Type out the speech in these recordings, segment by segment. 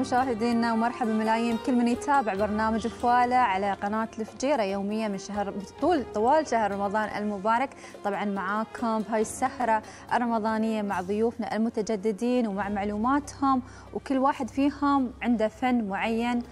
ومشاهدينا ومرحبا ملايين. كل من يتابع برنامج فواله على قناة الفجيرة يوميا من شهر طول طوال شهر رمضان المبارك. طبعا معاكم بهاي السهرة الرمضانية مع ضيوفنا المتجددين ومع معلوماتهم وكل واحد فيهم عنده فن معين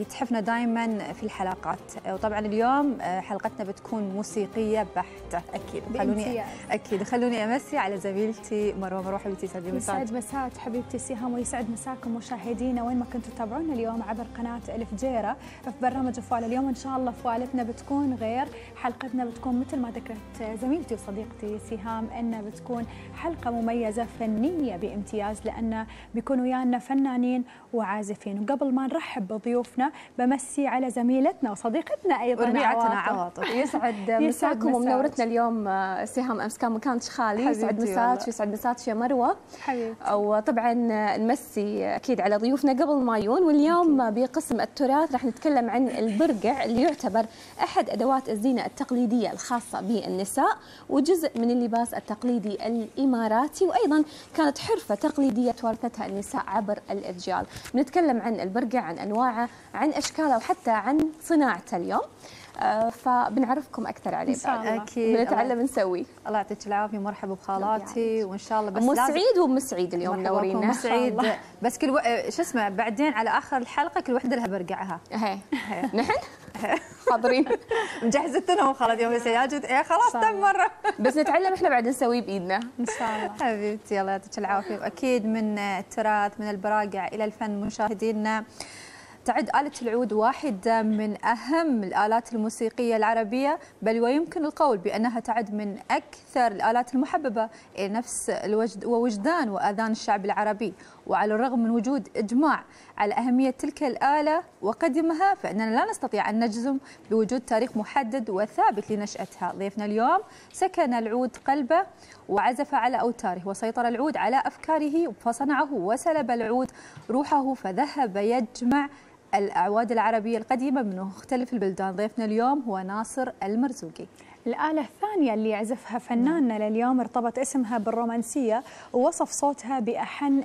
يتحفنا دائما في الحلقات. وطبعا اليوم آه، حلقتنا بتكون موسيقية بحتة. أكيد خلوني أكيد. خلوني أمسي على زميلتي مروة مروه حبيبتي سعد يسعد مساك حبيبتي سهام ويسعد مساكم مشاهدينا. وين ما كنتوا تتابعونا اليوم عبر قناة الفجيره في برنامج فوال اليوم إن شاء الله فوالتنا بتكون غير حلقتنا بتكون مثل ما ذكرت زميلتي وصديقتي سهام إنها بتكون حلقة مميزة فنية بامتياز لأن بيكون ويانا فنانين وعازفين. وقبل ما نرحب ضيوفنا بمسي على زميلتنا وصديقتنا أيضا ربيعتنا عواطف. يسعد مساكم ومنورتنا اليوم آه، سهام أمس. كان مكانك خالي. يسعد مساك ويسعد مساك يا مروة. حبيبتي. وطبعا نمسي أكيد على ضيوفنا قبل ما يجون واليوم بقسم التراث راح نتكلم عن البرقع اللي يعتبر أحد أدوات الزينة التقليدية الخاصة بالنساء وجزء من اللباس التقليدي الإماراتي. وأيضا كانت حرفة تقليدية تورثتها النساء عبر الاجيال نتكلم عن البرقع عن أنواعه عن أشكاله وحتى عن صناعته اليوم. فبنعرفكم أكثر عليه بعد. أكيد. بنتعلم نسوي الله يعطيك العافية مرحبا بخالاتي وإن شاء الله بس ام سعيد وام سعيد اليوم منورينا ام سعيد بس كل و... شو اسمه بعدين على آخر الحلقة كل وحدة لها برقعها. نحن؟ حاضرين. مجهزتنا وخلاص يوم سياجد إيه خلاص تم مرة. بس نتعلم إحنا بعد نسويه بإيدنا. إن شاء الله. حبيبتي الله يعطيك العافية. وأكيد من التراث من البراقع إلى الفن مشاهدينا. تعد آلة العود واحدة من أهم الآلات الموسيقية العربية بل ويمكن القول بأنها تعد من أكثر الآلات المحببة نفس الوجد ووجدان وآذان الشعب العربي. وعلى الرغم من وجود إجماع على أهمية تلك الآلة وقدمها فإننا لا نستطيع أن نجزم بوجود تاريخ محدد وثابت لنشأتها. ضيفنا اليوم سكن العود قلبه وعزف على أوتاره وسيطر العود على أفكاره فصنعه وسلب العود روحه فذهب يجمع الأعواد العربية القديمة من مختلف البلدان. ضيفنا اليوم هو ناصر المرزوقي. الآلة الثانية اللي يعزفها فناننا لليوم ارتبط اسمها بالرومانسية ووصف صوتها بأحن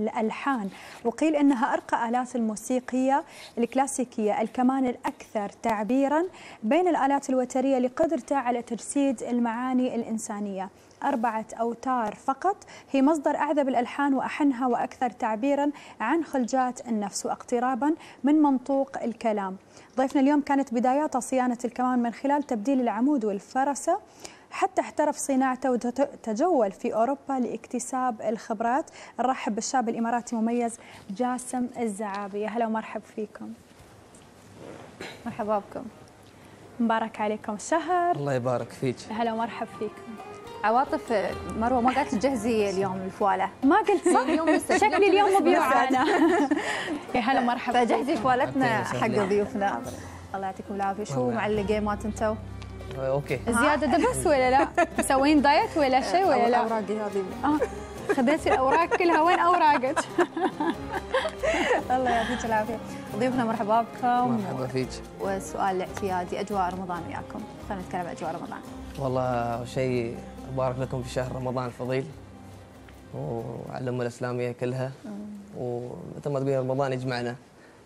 الألحان. وقيل أنها أرقى آلات الموسيقية الكلاسيكية الكمان الأكثر تعبيرا بين الآلات الوترية لقدرته على تجسيد المعاني الإنسانية. أربعة أوتار فقط. هي مصدر أعذب الألحان وأحنها وأكثر تعبيرا عن خلجات النفس واقترابا من منطوق الكلام. ضيفنا اليوم كانت بداياته صيانة الكمان من خلال تبديل العمود والفرسة حتى احترف صناعته وتجول في أوروبا لاكتساب الخبرات. نرحب بالشاب الإماراتي مميز جاسم الزعابي. هلا ومرحب فيكم. مرحبا بكم. مبارك عليكم. الشهر الله يبارك فيك. هلا ومرحب فيكم. عواطف مروة ما قالت تجهزي اليوم الفوالة؟ ما قلت اليوم لسه شكلي اليوم مو معانا يا هلا مرحبا. فجهزي فوالتنا حق ضيوفنا. الله يعطيكم العافية. شو مع اللقيمات أنتم؟ okay. زيادة دبس ولا لا؟ مسوين diet ولا شيء ولا لا؟ اوراقي هذه. آه. خذيتي الأوراق كلها. وين أوراقك؟ الله يعطيك العافية. ضيوفنا مرحبا بكم. مرحبا فيك. والسؤال الاعتيادي أجواء رمضان وياكم. خلينا نتكلم عن أجواء رمضان. والله شيء مبارك لكم في شهر رمضان الفضيل. وعلى الأمة الإسلامية كلها. ومثل ما تقولين رمضان يجمعنا.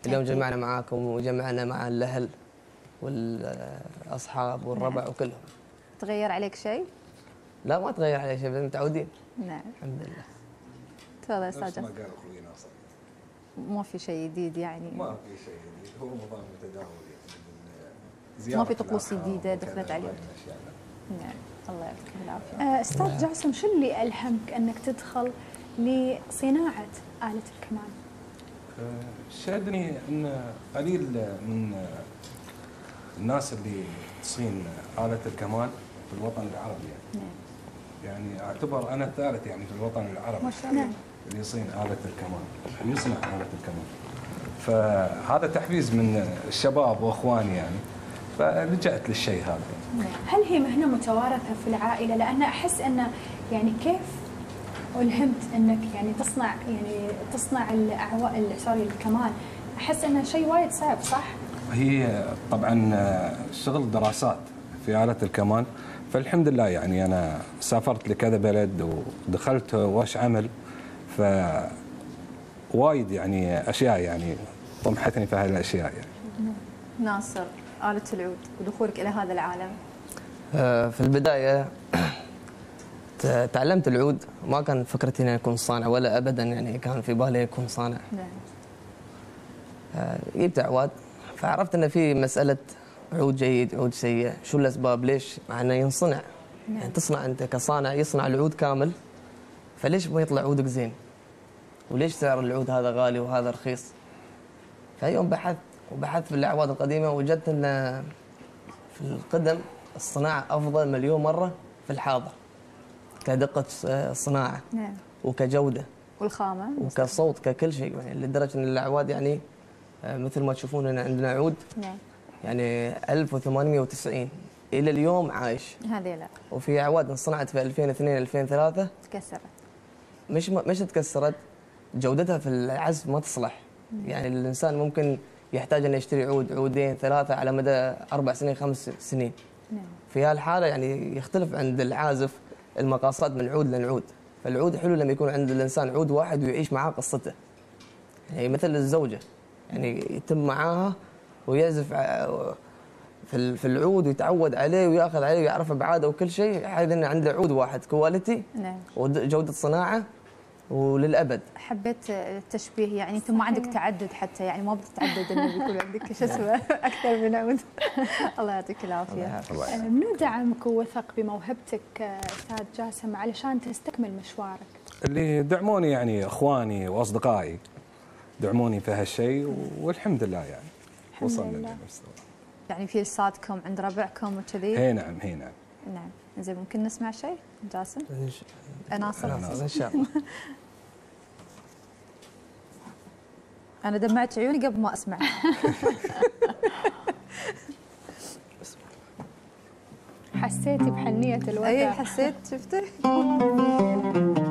اليوم جمعنا معاكم وجمعنا مع الأهل والأصحاب والربع نعم. وكلهم. تغير عليك شيء؟ لا ما تغير علي شيء متعودين. نعم. الحمد لله. تفضل يا أستاذ ما قال أخوي ناصر. ما في شيء جديد يعني؟ ما في شيء جديد. هو رمضان متداول يعني ما في طقوس جديدة دخلت عليهم نعم. الله يعطيكم العافية آه، أستاذ جاسم شو اللي ألهمك أنك تدخل لصناعة آلة الكمان؟ آه، شادني أن قليل من الناس اللي تصين آلة الكمان في الوطن العربي يعني. نعم. يعني أعتبر أنا الثالث يعني في الوطن العربي ما شاء الله اللي يصين آلة الكمان يصنع آلة الكمان فهذا تحفيز من الشباب وأخواني يعني فلجأت للشيء هذا هل هي مهنة متوارثة في العائلة؟ لأن أحس أن يعني كيف ألهمت أنك يعني تصنع يعني تصنع الأعواء سوري الكمان أحس أنه شيء وايد صعب صح؟ هي طبعا شغل دراسات في آلة الكمان فالحمد لله يعني أنا سافرت لكذا بلد ودخلت وش عمل. ف وايد يعني أشياء يعني طمحتني في هذه الأشياء يعني. ناصر. آلة العود ودخولك إلى هذا العالم. آه، في البداية تعلمت العود. ما كان فكرتي إني أكون صانع ولا ابدا يعني كان في بالي أكون صانع. نعم. آه، جبت عواد. فعرفت إن في مسألة عود جيد عود سيء. شو الأسباب؟ ليش؟ مع إنه ينصنع. يعني تصنع أنت كصانع يصنع العود كامل. فليش ما يطلع عودك زين؟ وليش سعر العود هذا غالي وهذا رخيص؟ فيوم بحثت وبحثت في الأعواد القديمة وجدت إن في القدم الصناعة أفضل مليون مرة في الحاضر كدقة آه، صناعة نعم. وكجودة والخامة. وكصوت ككل شيء يعني لدرجة إن الأعواد يعني آه، مثل ما تشوفون هنا عندنا عود نعم. يعني 1890 إلى اليوم عايش. هذه لا. وفي أعواد انصنعت في 2002 2003 تكسرت. مش مش تكسرت جودتها في العزف ما تصلح. يعني الإنسان ممكن يحتاج انه يشتري عود عودين ثلاثة على مدى أربع سنين خمس سنين. نعم. في هالحالة يعني يختلف عند العازف المقاصات من عود لعود فالعود حلو لما يكون عند الإنسان عود واحد ويعيش معاه قصته. يعني مثل الزوجة. يعني يتم معاها ويعزف في العود ويتعود عليه ويأخذ عليه ويعرف ابعاده وكل شيء حيث انه عنده عود واحد. كواليتي نعم. وجودة صناعة وللأبد. حبيت التشبيه يعني أنت ما عندك تعدد حتى يعني ما بتتعدد إنه بيكون عندك شو اسمه أكثر من عود الله يعطيك العافية. الله منو دعمك ووثق بموهبتك أستاذ جاسم علشان تستكمل مشوارك؟ اللي دعموني يعني إخواني وأصدقائي دعموني في هالشيء والحمد لله يعني. الحمد وصلنا لله. للمستوى. يعني في لساتكم عند ربعكم وكذي؟ هي نعم هي نعم. نعم. زين ممكن نسمع شيء؟ جاسم؟ إن ش- ناصر إن شاء الله. أنا دمعت عيوني قبل ما أسمع. حسيتي بحنية اي الوضع حسيت شفتي؟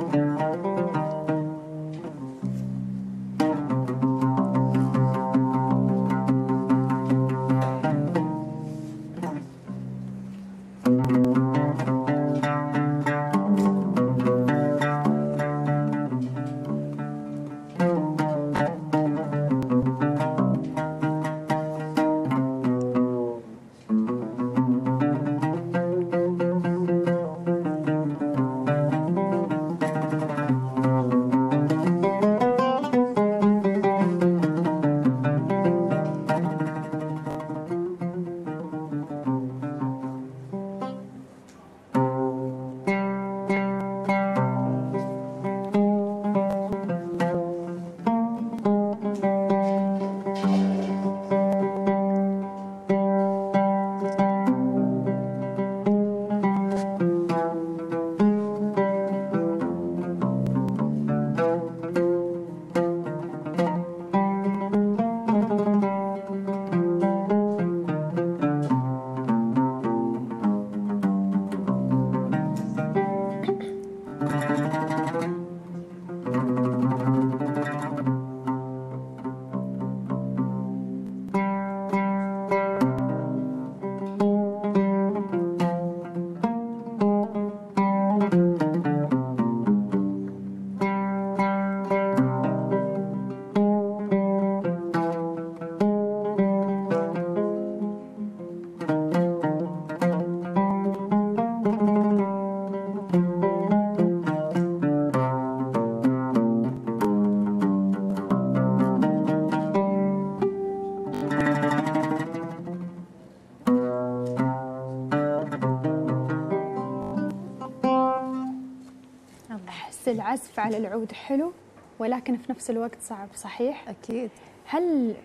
العزف على العود. حلو ولكن في نفس الوقت صعب. صحيح؟ أكيد. هل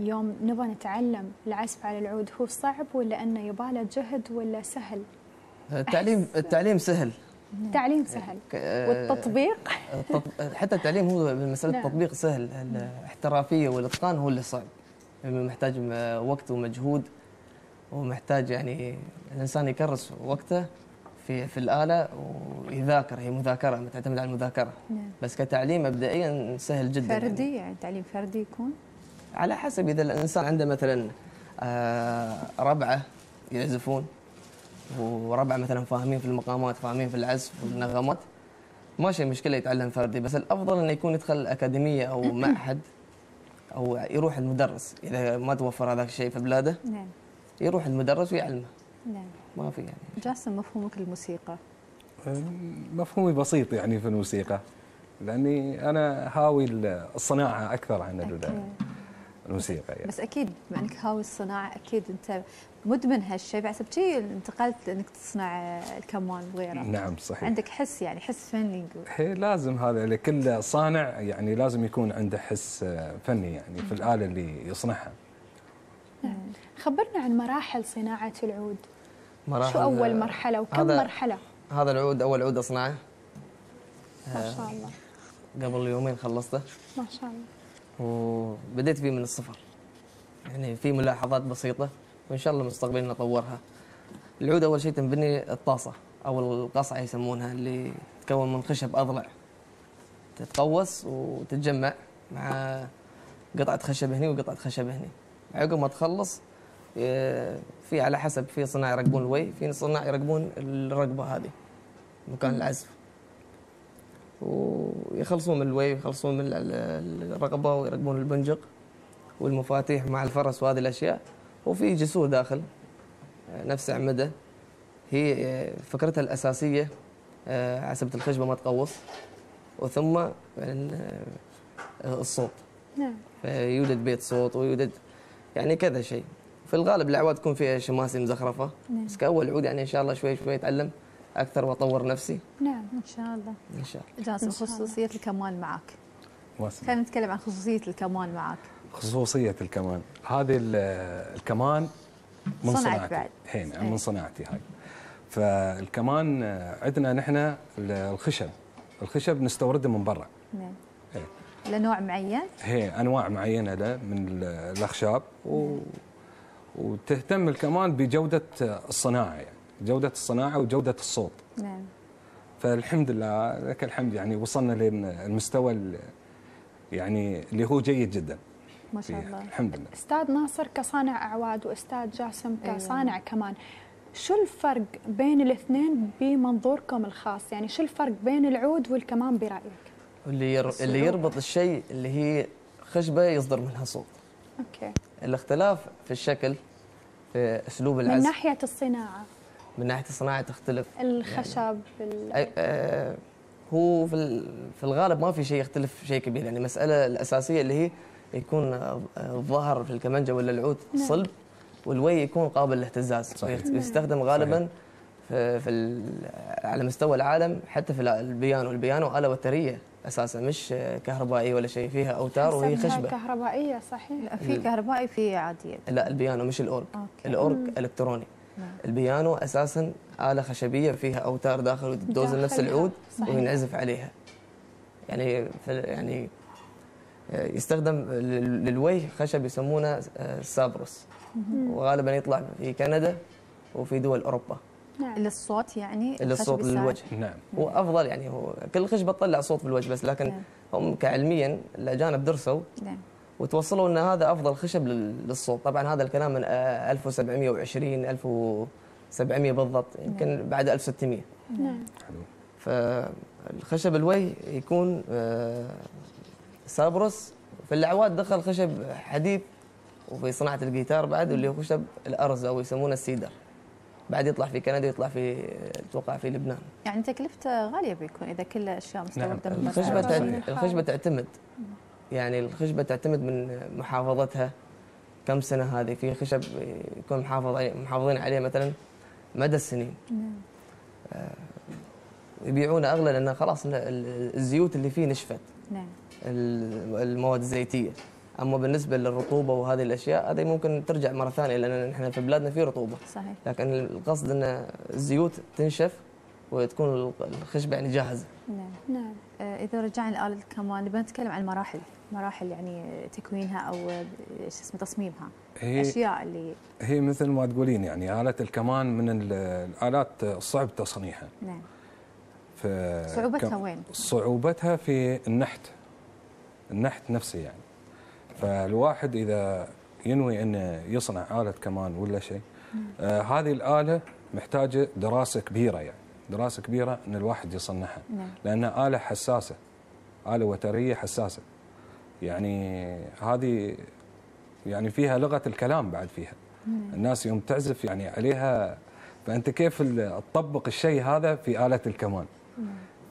يوم نبغى نتعلم العزف على العود هو صعب ولا إنه يباله جهد ولا سهل؟ التعليم التعليم سهل. تعليم سهل. والتطبيق؟ التط- حتى التعليم هو مسألة نعم. التطبيق سهل. الاحترافية والإتقان هو اللي صعب. يعني محتاج وقت ومجهود ومحتاج يعني الإنسان يكرس وقته. في في الآلة ويذاكر هي مذاكرة تعتمد على المذاكرة. نعم. بس كتعليم مبدئيا سهل جدا. يعني. فردي؟ يعني تعليم فردي يكون؟ على حسب إذا الإنسان عنده مثلا آه، ربعة يعزفون وربعة مثلا فاهمين في المقامات فاهمين في العزف والنغمات ما شيء مشكلة يتعلم فردي. بس الأفضل إنه يكون يدخل اكاديميه أو معهد أو يروح المدرس. إذا ما توفر هذا الشيء في بلاده نعم. يروح المدرس ويعلمه. نعم. ما في يعني. جاسم مفهومك للموسيقى مفهومي بسيط يعني في الموسيقى لأني أنا هاوي الصناعة أكثر عن. الموسيقى يعني. بس أكيد بما إنك هاوي الصناعة أكيد أنت مدمن هالشيء. بعد شيء انتقلت انك تصنع الكمان وغيره. نعم صحيح. عندك حس يعني حس فني نقول. هي لازم هذا لكل صانع يعني لازم يكون عنده حس آه، فني يعني في الآلة اللي يصنعها. خبرنا عن مراحل صناعة العود. مراحل شو أول مرحلة وكم هذا- مرحلة؟ هذا العود أول عود أصنعه. ما شاء الله. قبل يومين خلصته. ما شاء الله. وبديت فيه من الصفر. يعني في ملاحظات بسيطة وإن شاء الله مستقبلا نطورها. العود أول شيء تنبني الطاسة أو القصعة يسمونها اللي تتكون من خشب أضلع. تتقوس وتتجمع مع قطعة خشب هني وقطعة خشب هني. عقب ما تخلص في على حسب في صناع يركبون الوي في صناع يركبون الرقبة هذه مكان العزف. ويخلصون من الوي ويخلصون من ال- ال- الرقبة ويركبون البنجق والمفاتيح مع الفرس وهذه الأشياء. وفي جسور داخل آه، نفس أعمدة. هي آه، فكرتها الأساسية آه، عسبة الخشبة ما تقوس وثم آه، الصوت. نعم. فيوجد بيت صوت ويوجد يعني كذا شيء. في الغالب الأعواد تكون فيها شماسي مزخرفة بس كأول عود يعني إن شاء الله شوي شوي أتعلم أكثر وأطور نفسي. نعم إن شاء الله. إن شاء الله. جاسم. خصوصية الكمان معك. خلينا نتكلم عن خصوصية الكمان معك. خصوصية الكمان هذه ال- الكمان من صناعتي بعد. نعم إيه. من صناعتي هاي. فالكمان عندنا نحن الخشب. الخشب نستورده من برا. نعم. إيه. لنوع معين؟ هي أنواع معينة له من ال- الأخشاب و... وتهتم الكمان بجودة الصناعة يعني. جودة الصناعة وجودة الصوت. نعم. فالحمد لله لك الحمد يعني وصلنا للمستوى ال- يعني اللي هو جيد جدا. ما شاء. الله. الحمد لله. أستاذ ناصر كصانع أعواد وأستاذ جاسم أيوة. كصانع كمان شو الفرق بين الاثنين بمنظوركم الخاص؟ يعني شو الفرق بين العود والكمان برأيك؟ اللي ير... اللي يربط الشيء اللي هي خشبة يصدر منها صوت. أوكي. الاختلاف في الشكل في أسلوب من العزف. ناحية الصناعة. من ناحية الصناعة تختلف. الخشب ال- أي- آه، هو في ال- في الغالب ما في شيء يختلف شيء كبير. يعني المساله الأساسية اللي هي يكون آه، الظهر في الكمنجه ولا العود صلب والويه يكون قابل للاهتزاز. صحيح. ويستخدم غالبا في, في على مستوى العالم حتى في البيانو. البيانو آلة وترية. أساسا مش آه، كهربائي ولا شيء فيها أوتار وهي خشبة. كهربائية صحيح. لا في كهربائي في عادية. لا البيانو مش الاورج okay. الاورج إلكتروني. نعم. البيانو أساسا آلة خشبية فيها أوتار داخل وتدوز نفس. العود صحيح. وينعزف عليها. يعني يعني آه، يستخدم لل- للوي خشب يسمونه آه، سابروس وغالبا يطلع في كندا وفي دول أوروبا. نعم. للصوت يعني الساعد. للوجه نعم. هو أفضل يعني هو كل خشبه تطلع صوت في الوجه بس لكن نعم. هم كعلميا الاجانب درسوا نعم. وتوصلوا إن هذا أفضل خشب لل- للصوت. طبعا هذا الكلام من آه، 1720 1700 بالضبط يمكن بعد 1600 نعم. حلو. فالخشب الوي يكون آه، سابروس. في الأعواد دخل خشب حديد وفي صناعة الجيتار بعد اللي هو خشب الأرز أو يسمونه السيدر. بعد يطلع في كندا يطلع في أتوقع في لبنان. يعني تكلفته غالية بيكون إذا كل الاشياء مستوردة من الخشبة. تعت- الخشبة تعتمد. يعني الخشبة تعتمد من محافظتها. كم سنة هذه؟ في خشب يكون محافظ عليه- محافظين عليه مثلا مدى السنين. آه، يبيعونه أغلى لأن خلاص ال- ال- الزيوت اللي فيه نشفت. نعم. ال- المواد الزيتية. أما بالنسبة للرطوبة وهذه الأشياء هذه ممكن ترجع مرة ثانية لأن نحن في بلادنا في رطوبة. صحيح. لكن القصد إن الزيوت تنشف وتكون الخشبة يعني جاهزة. نعم. نعم. آه، إذا رجعنا لآلة الكمان نبي نتكلم عن المراحل مراحل يعني تكوينها أو شو اسمه تصميمها. هي الاشياء اللي هي مثل ما تقولين يعني آلة الكمان من ال- الآلات الصعب تصنيعها. نعم. ف صعوبتها وين؟ صعوبتها في النحت النحت نفسه يعني. فالواحد إذا ينوي أنه يصنع آلة كمان ولا شيء آه هذه الآلة محتاجة دراسة كبيرة يعني. دراسة كبيرة أن الواحد يصنعها. نعم. لانها آلة حساسة آلة وترية حساسة. يعني هذه يعني فيها لغة الكلام بعد فيها. الناس يوم تعزف يعني عليها فأنت كيف تطبق الشيء هذا في آلة الكمان؟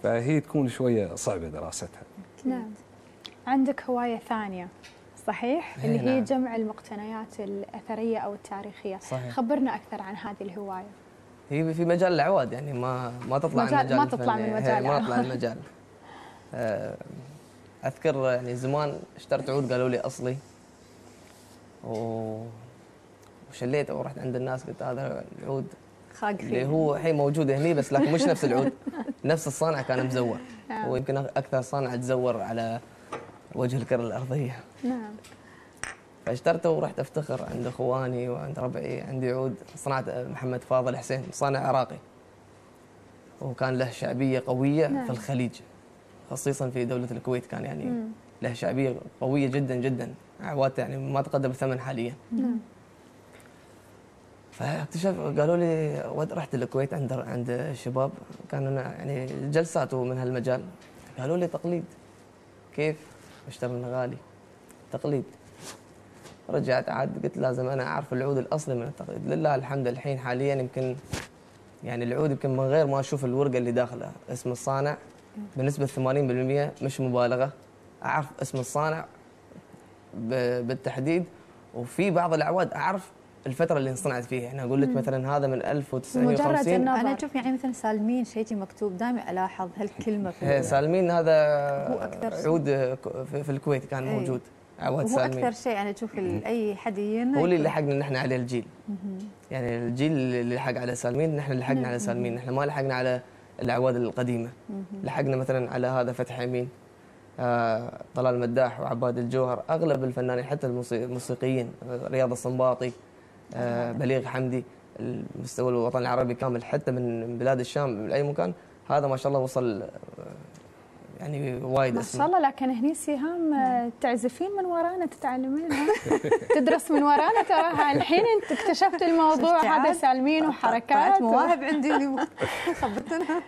فهي تكون شوية صعبة دراستها. نعم. عندك هواية ثانية؟ صحيح إيه اللي هي نعم. جمع المقتنيات الأثرية أو التاريخية صحيح. خبرنا أكثر عن هذه الهواية هي في مجال الاعواد يعني ما ما تطلع مجال- من مجال ما تطلع من هي- مجال ما تطلع. من المجال آه، أذكر يعني زمان اشتريت عود قالوا لي أصلي و- وشليته ورحت عند الناس قلت هذا العود خاق اللي هو الحين موجود هني بس لكن مش نفس العود نفس الصانع كان مزور نعم. ويمكن أكثر صانع تزور على وجه الكرة الأرضية. نعم. فاشترته ورحت أفتخر عند أخواني وعند ربعي عندي عود صنعت محمد فاضل حسين صانع عراقي. وكان له شعبية قوية نعم. في الخليج خصيصا في دولة الكويت كان يعني مم. له شعبية قوية جدا جدا اعواته يعني ما تقدم الثمن حاليا. نعم. فاكتشف قالوا لي رحت الكويت عند عند الشباب. كان يعني جلسات من هالمجال. قالوا لي تقليد كيف؟ اشتري من غالي. تقليد. رجعت عاد قلت لازم أنا أعرف العود الأصلي من التقليد. لله الحمد الحين حاليا يمكن يعني العود يمكن من غير ما أشوف الورقة اللي داخله اسم الصانع بنسبة 80% مش مبالغة. أعرف اسم الصانع بالتحديد. وفي بعض الأعواد أعرف الفترة اللي انصنعت فيها. يعني أقول لك مثلا هذا من 1950 النظر. أنا أشوف يعني مثلا سالمين شيء يجي مكتوب دائما ألاحظ هالكلمة في هي سالمين هذا هو شيء. عود في في الكويت كان إيه. موجود عواد سالمين. أكثر شيء أنا أشوف ال- أي حد يجينا هو اللي لحقنا نحن عليه الجيل. يعني الجيل اللي لحق على سالمين نحن لحقنا على سالمين. نحن ما لحقنا على الأعواد القديمة. لحقنا مثلا على هذا فتح يمين آه طلال مداح وعباد الجوهر أغلب الفنانين حتى الموسي- الموسيقيين رياض الصنباطي بليغ حمدي المستوى الوطن العربي كامل حتى من بلاد الشام من اي مكان هذا ما شاء الله وصل آه، يعني وايد ما شاء الله لكن هني سهام آه، تعزفين من ورانا تتعلمين ها؟ تدرس من ورانا تراها الحين انت اكتشفت الموضوع هذا؟ سالمين وحركات مواهب عندي اللي خبرتنا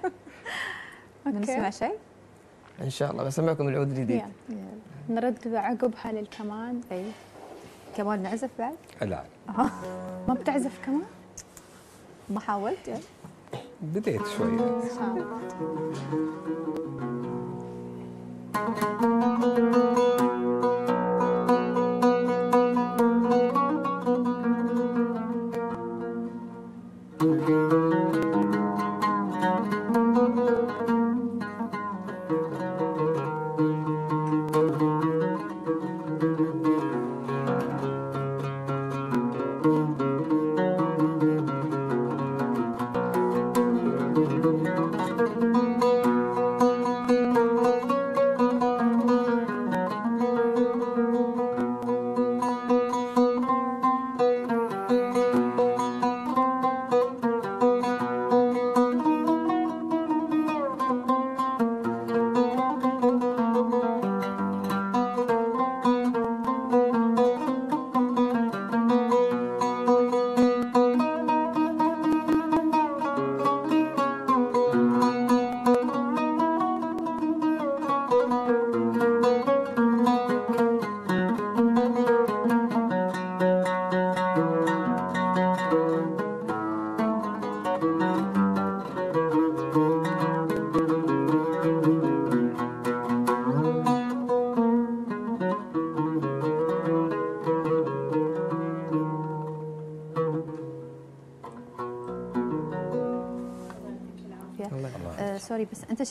أوكي. نسمع شيء؟ إن شاء الله بسمعكم العود الجديد يلا. نرد عقبها للكمان أي كمان نعزف بعد؟ لا. ما بتعزف كمان؟ ما حاولت؟ يعني بديت شوية إن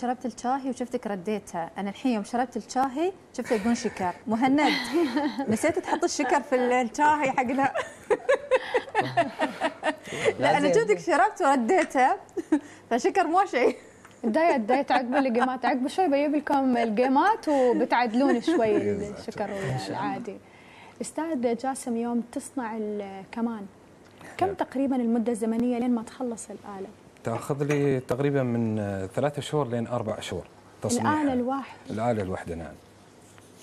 شربت الشاهي وشفتك رديتها. أنا الحين يوم شربت الشاهي شفتك بدون شكر. مهند نسيت تحط الشكر في الشاهي حقنا. لا أنا. شفتك شربت ورديتها. فشكر مو شيء. diet diet عقب اللقيمات عقب شوي بجيب لكم اللقيمات وبتعدلون شوي الشكر العادي. أستاذ جاسم يوم تصنع الكمان كم تقريبا المدة الزمنية لين ما تخلص الآلة؟ تاخذ لي تقريبا من آه، ثلاثة شهور لين أربع شهور تصنيعها الآلة الواحدة. الآلة الواحدة نعم.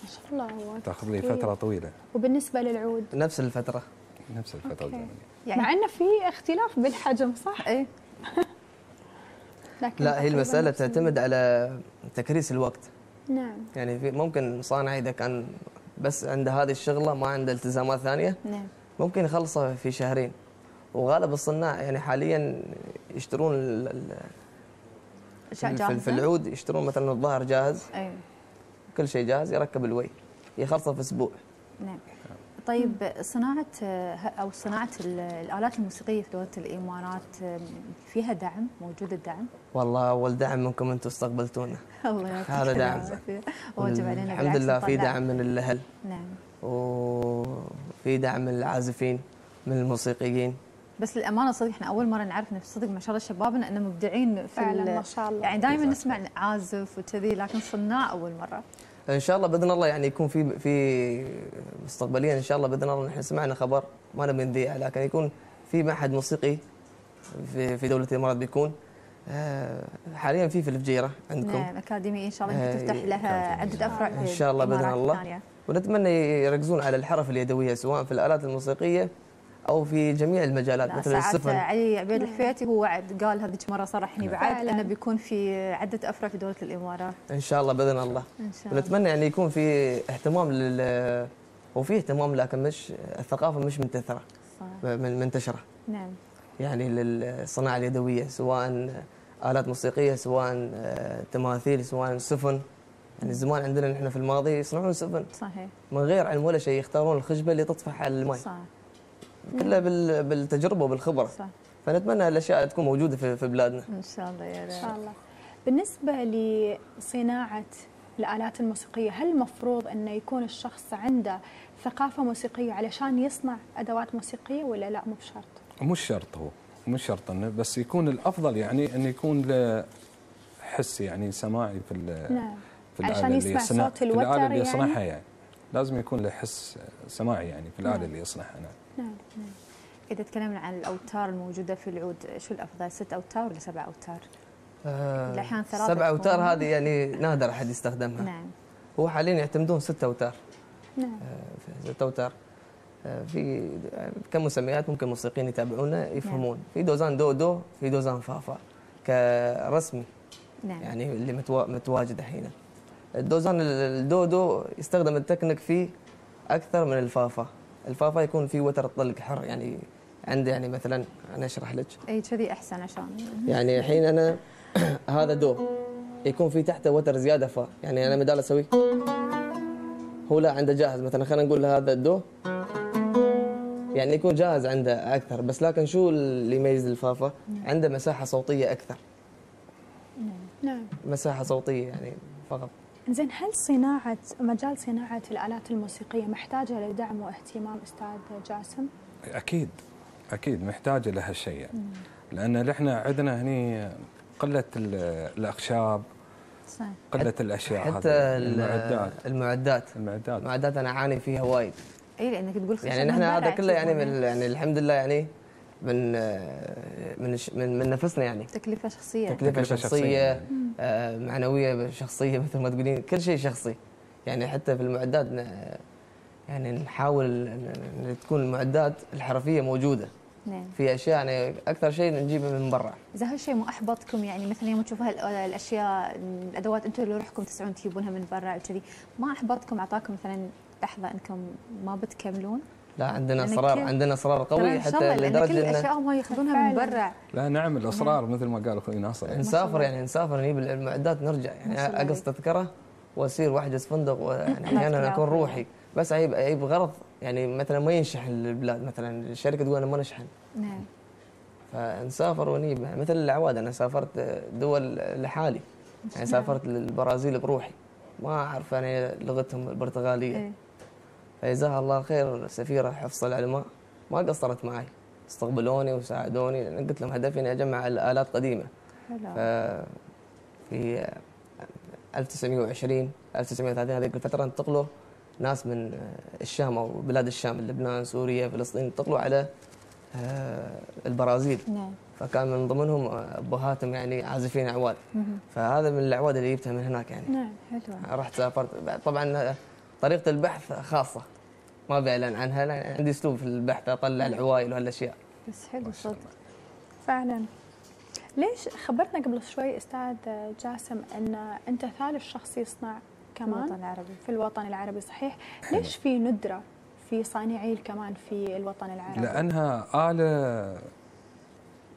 ما شاء الله هو تاخذ لي طويل. فترة طويلة. وبالنسبة للعود؟ نفس الفترة. نفس الفترة أوكي. الزمنيه مع إنه في اختلاف بالحجم صح؟ اي لكن لا هي نفس تعتمد على تكريس الوقت. نعم. يعني في ممكن مصانع إذا كان بس عنده هذه الشغلة ما عنده التزامات ثانية نعم. ممكن يخلصها في شهرين. وغالب الصناع يعني حاليا يشترون أشياء في, جاهزه في العود يشترون مثلا الظاهر جاهز. اي كل شيء جاهز يركب الوي يخلصه في أسبوع. نعم. طيب صناعة أو صناعة ال- الآلات الموسيقية في دولة الإمارات فيها دعم؟ موجود الدعم؟ والله أول دعم منكم أنتم استقبلتونا الله يعطيك هذا دعم. واجب علينا الحمد لله في. دعم من الأهل. نعم. وفي دعم من العازفين من الموسيقيين. بس للأمانة صدق إحنا أول مرة نعرف إن صدق ما شاء الله شبابنا إنه مبدعين في فعلا ما شاء الله. يعني دائما نسمع عازف وكذي لكن صناع أول مرة. إن شاء الله بإذن الله يعني يكون في في مستقبليا إن شاء الله بإذن الله نحن سمعنا خبر ما نبي نذيع لكن يكون في معهد موسيقي في في دولة الإمارات بيكون. آه، حاليا في في الفجيرة عندكم. نعم أكاديمية إن شاء الله آه، تفتح لها عدة أفرع في إن شاء الله الإمارات الله. ونتمنى يركزون على الحرف اليدوية سواء في الآلات الموسيقية أو في جميع المجالات لا، مثل ساعات السفن علي عبيد الحفيتي هو وعد قال هذيك مرة صرحني بعد فعلاً. أنه بيكون في عدة أفرع في دولة الإمارات. إن شاء الله بإذن الله. إن شاء الله. ونتمنى يعني يكون في اهتمام لل وفي اهتمام لكن مش الثقافة مش منتثرة صح. من- منتشرة. نعم. يعني للصناعة اليدوية سواء آلات موسيقية سواء آه، تماثيل سواء سفن. يعني زمان عندنا نحن في الماضي يصنعون سفن. صحيح. من غير علم ولا شيء يختارون الخشبة اللي تطفح على الماء. صح. كلها بال- بالتجربة وبالخبرة. صح. فنتمنى الاشياء تكون موجودة في في بلادنا. إن شاء الله يا إن رب شاء الله. بالنسبة لصناعة الآلات الموسيقية هل المفروض انه يكون الشخص عنده ثقافة موسيقية علشان يصنع أدوات موسيقية ولا لا؟ مو بشرط. مش شرط هو. مش شرط إنه بس يكون الأفضل يعني انه يكون له حس يعني سماعي في ال- نعم. في علشان يسمع صوت في الآلة الوتر اللي يعني؟ يصنعها يعني. لازم يكون له حس سماعي يعني في الآلة نعم. اللي يصنعها. نعم. نعم نعم. إذا تكلمنا عن الأوتار الموجودة في العود شو الأفضل؟ ست أوتار ولا سبع أوتار؟ آه، ثلاثة سبع. أوتار. هذه يعني نادر أحد يستخدمها. نعم. هو حاليا يعتمدون ست أوتار. نعم. آه، ست أوتار. آه، في كم مسميات ممكن الموسيقيين يتابعونا يفهمون. في دوزان دو دو في دوزان فا فا. كرسمي. نعم. يعني اللي متوا- متواجد الحين. الدوزان الدو دو يستخدم التكنيك فيه أكثر من الفافا الفافا يكون فيه وتر طلق حر يعني عندي يعني مثلا أنا أشرح لك. أي كذي أحسن عشان. يعني الحين أنا هذا دو يكون في تحته وتر زيادة فا. يعني أنا بدال أسوي. هو لا عنده جاهز مثلا خلينا نقول هذا الدو يعني يكون جاهز عنده أكثر بس لكن شو اللي يميز الفافا؟ عنده مساحة صوتية أكثر. نعم. مساحة صوتية يعني فقط. زين هل صناعة مجال صناعة الآلات الموسيقية محتاجة لدعم واهتمام أستاذ جاسم؟ أكيد أكيد محتاجة لهالشيء يعني. لأن إحنا عندنا هني قلة ال- الأخشاب صح قلة الأشياء حتى هذه ال- المعدات المعدات المعدات المعدات أنا أعاني فيها وايد اي لأنك تقول يعني نحن هذا كله يعني. من يعني الحمد لله يعني من من من, من نفسنا يعني. تكلفة شخصية. تكلفة تكلفة شخصية. شخصية. آه، معنوية شخصية مثل ما تقولين كل شيء شخصي. يعني حتى في المعدات يعني نحاول ان تكون المعدات الحرفية موجودة. نعم. في أشياء يعني أكثر شيء نجيبها من برا. إذا هالشيء مو احبطكم يعني مثلا يوم تشوفوا الأشياء الأدوات أنتم اللي روحكم تسعون تجيبونها من برا وكذي ما احبطكم أعطاكم مثلا لحظة أنكم ما بتكملون؟ لا عندنا يعني اصرار كل- عندنا اصرار ترى قوي حتى كل لدرجة إن اشيائهم هاي يأخذونها من. برا. لا نعم. الاصرار مثل ما قال أخوي ناصر. يعني. نسافر يعني نسافر نجيب المعدات نرجع. يعني أقص تذكرة واصير واحجز فندق الله أحيانا أكون. روحي. بس عيب عيب غرض يعني مثلا ما ينشح البلاد مثلا الشركة تقول أنا ما نشحن. نعم. فنسافر ونجيب مثل العواد أنا سافرت دول لحالي. يعني سافرت للبرازيل بروحي. ما أعرف أنا لغتهم البرتغالية. إيه. فجزاها الله خير سفيرة حفص العلماء. ما قصرت معي. استقبلوني وساعدوني لأن قلت لهم هدفي إني أجمع الآلات قديمه حلو. في 1920 1930 هذيك الفترة انتقلوا ناس من الشام أو بلاد الشام لبنان سوريا فلسطين انتقلوا على آه، البرازيل. نعم. فكان من ضمنهم ابهاتهم يعني عازفين أعواد. فهذا من الأعواد اللي جبتها من هناك يعني. نعم حلو رحت سافرت. طبعا طريقة البحث خاصة. ما بيعلن عنها لأن عندي أسلوب في البحث أطلع العوائل وهالاشياء بس حلو صدق. فعلا. ليش خبرتنا قبل شوي أستاذ جاسم إن أنت ثالث شخص يصنع كمان الوطن العربي. في الوطن العربي صحيح؟ ليش في ندرة في صانعي الكمان في الوطن العربي؟ لأنها آلة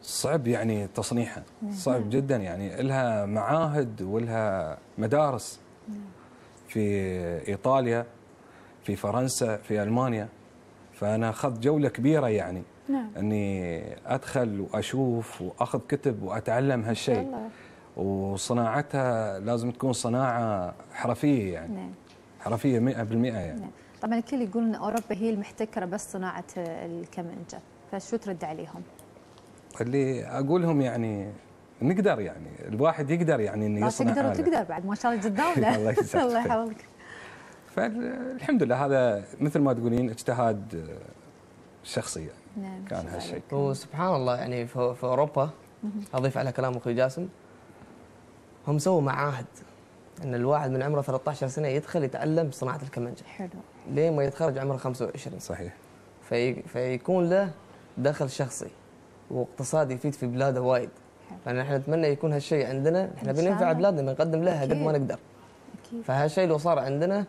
صعب يعني تصنيعها. صعب جدا يعني. لها معاهد ولها مدارس في إيطاليا. في فرنسا في ألمانيا. فأنا أخذت جولة كبيرة يعني. نعم. إني أدخل وأشوف وأخذ كتب وأتعلم هالشيء. وصناعتها لازم تكون صناعة حرفية يعني. نعم. حرفية 100% يعني. نعم. طبعا الكل يقول إن أوروبا هي المحتكرة بس صناعة الكمنجه فشو ترد عليهم؟ اللي أقولهم يعني نقدر يعني. الواحد يقدر يعني إنه يصنع تقدر. وتقدر بعد ما شاء الله قدامنا الله. يحفظك. فالحمد لله هذا مثل ما تقولين اجتهاد شخصي يعني. نعم كان هالشيء. وسبحان الله يعني في, في أوروبا أضيف على كلام أخوي جاسم هم سووا معاهد إن الواحد من عمره 13 سنة يدخل يتعلم صناعه الكمنجه حلو. لين ما يتخرج عمره 25 صحيح. في فيكون له دخل شخصي واقتصادي يفيد في بلاده وايد. فنحن نتمنى يكون هالشيء عندنا. إحنا بننفع. بلادنا بنقدم لها قد ما أكيد. نقدر. أكيد. فهالشيء لو صار عندنا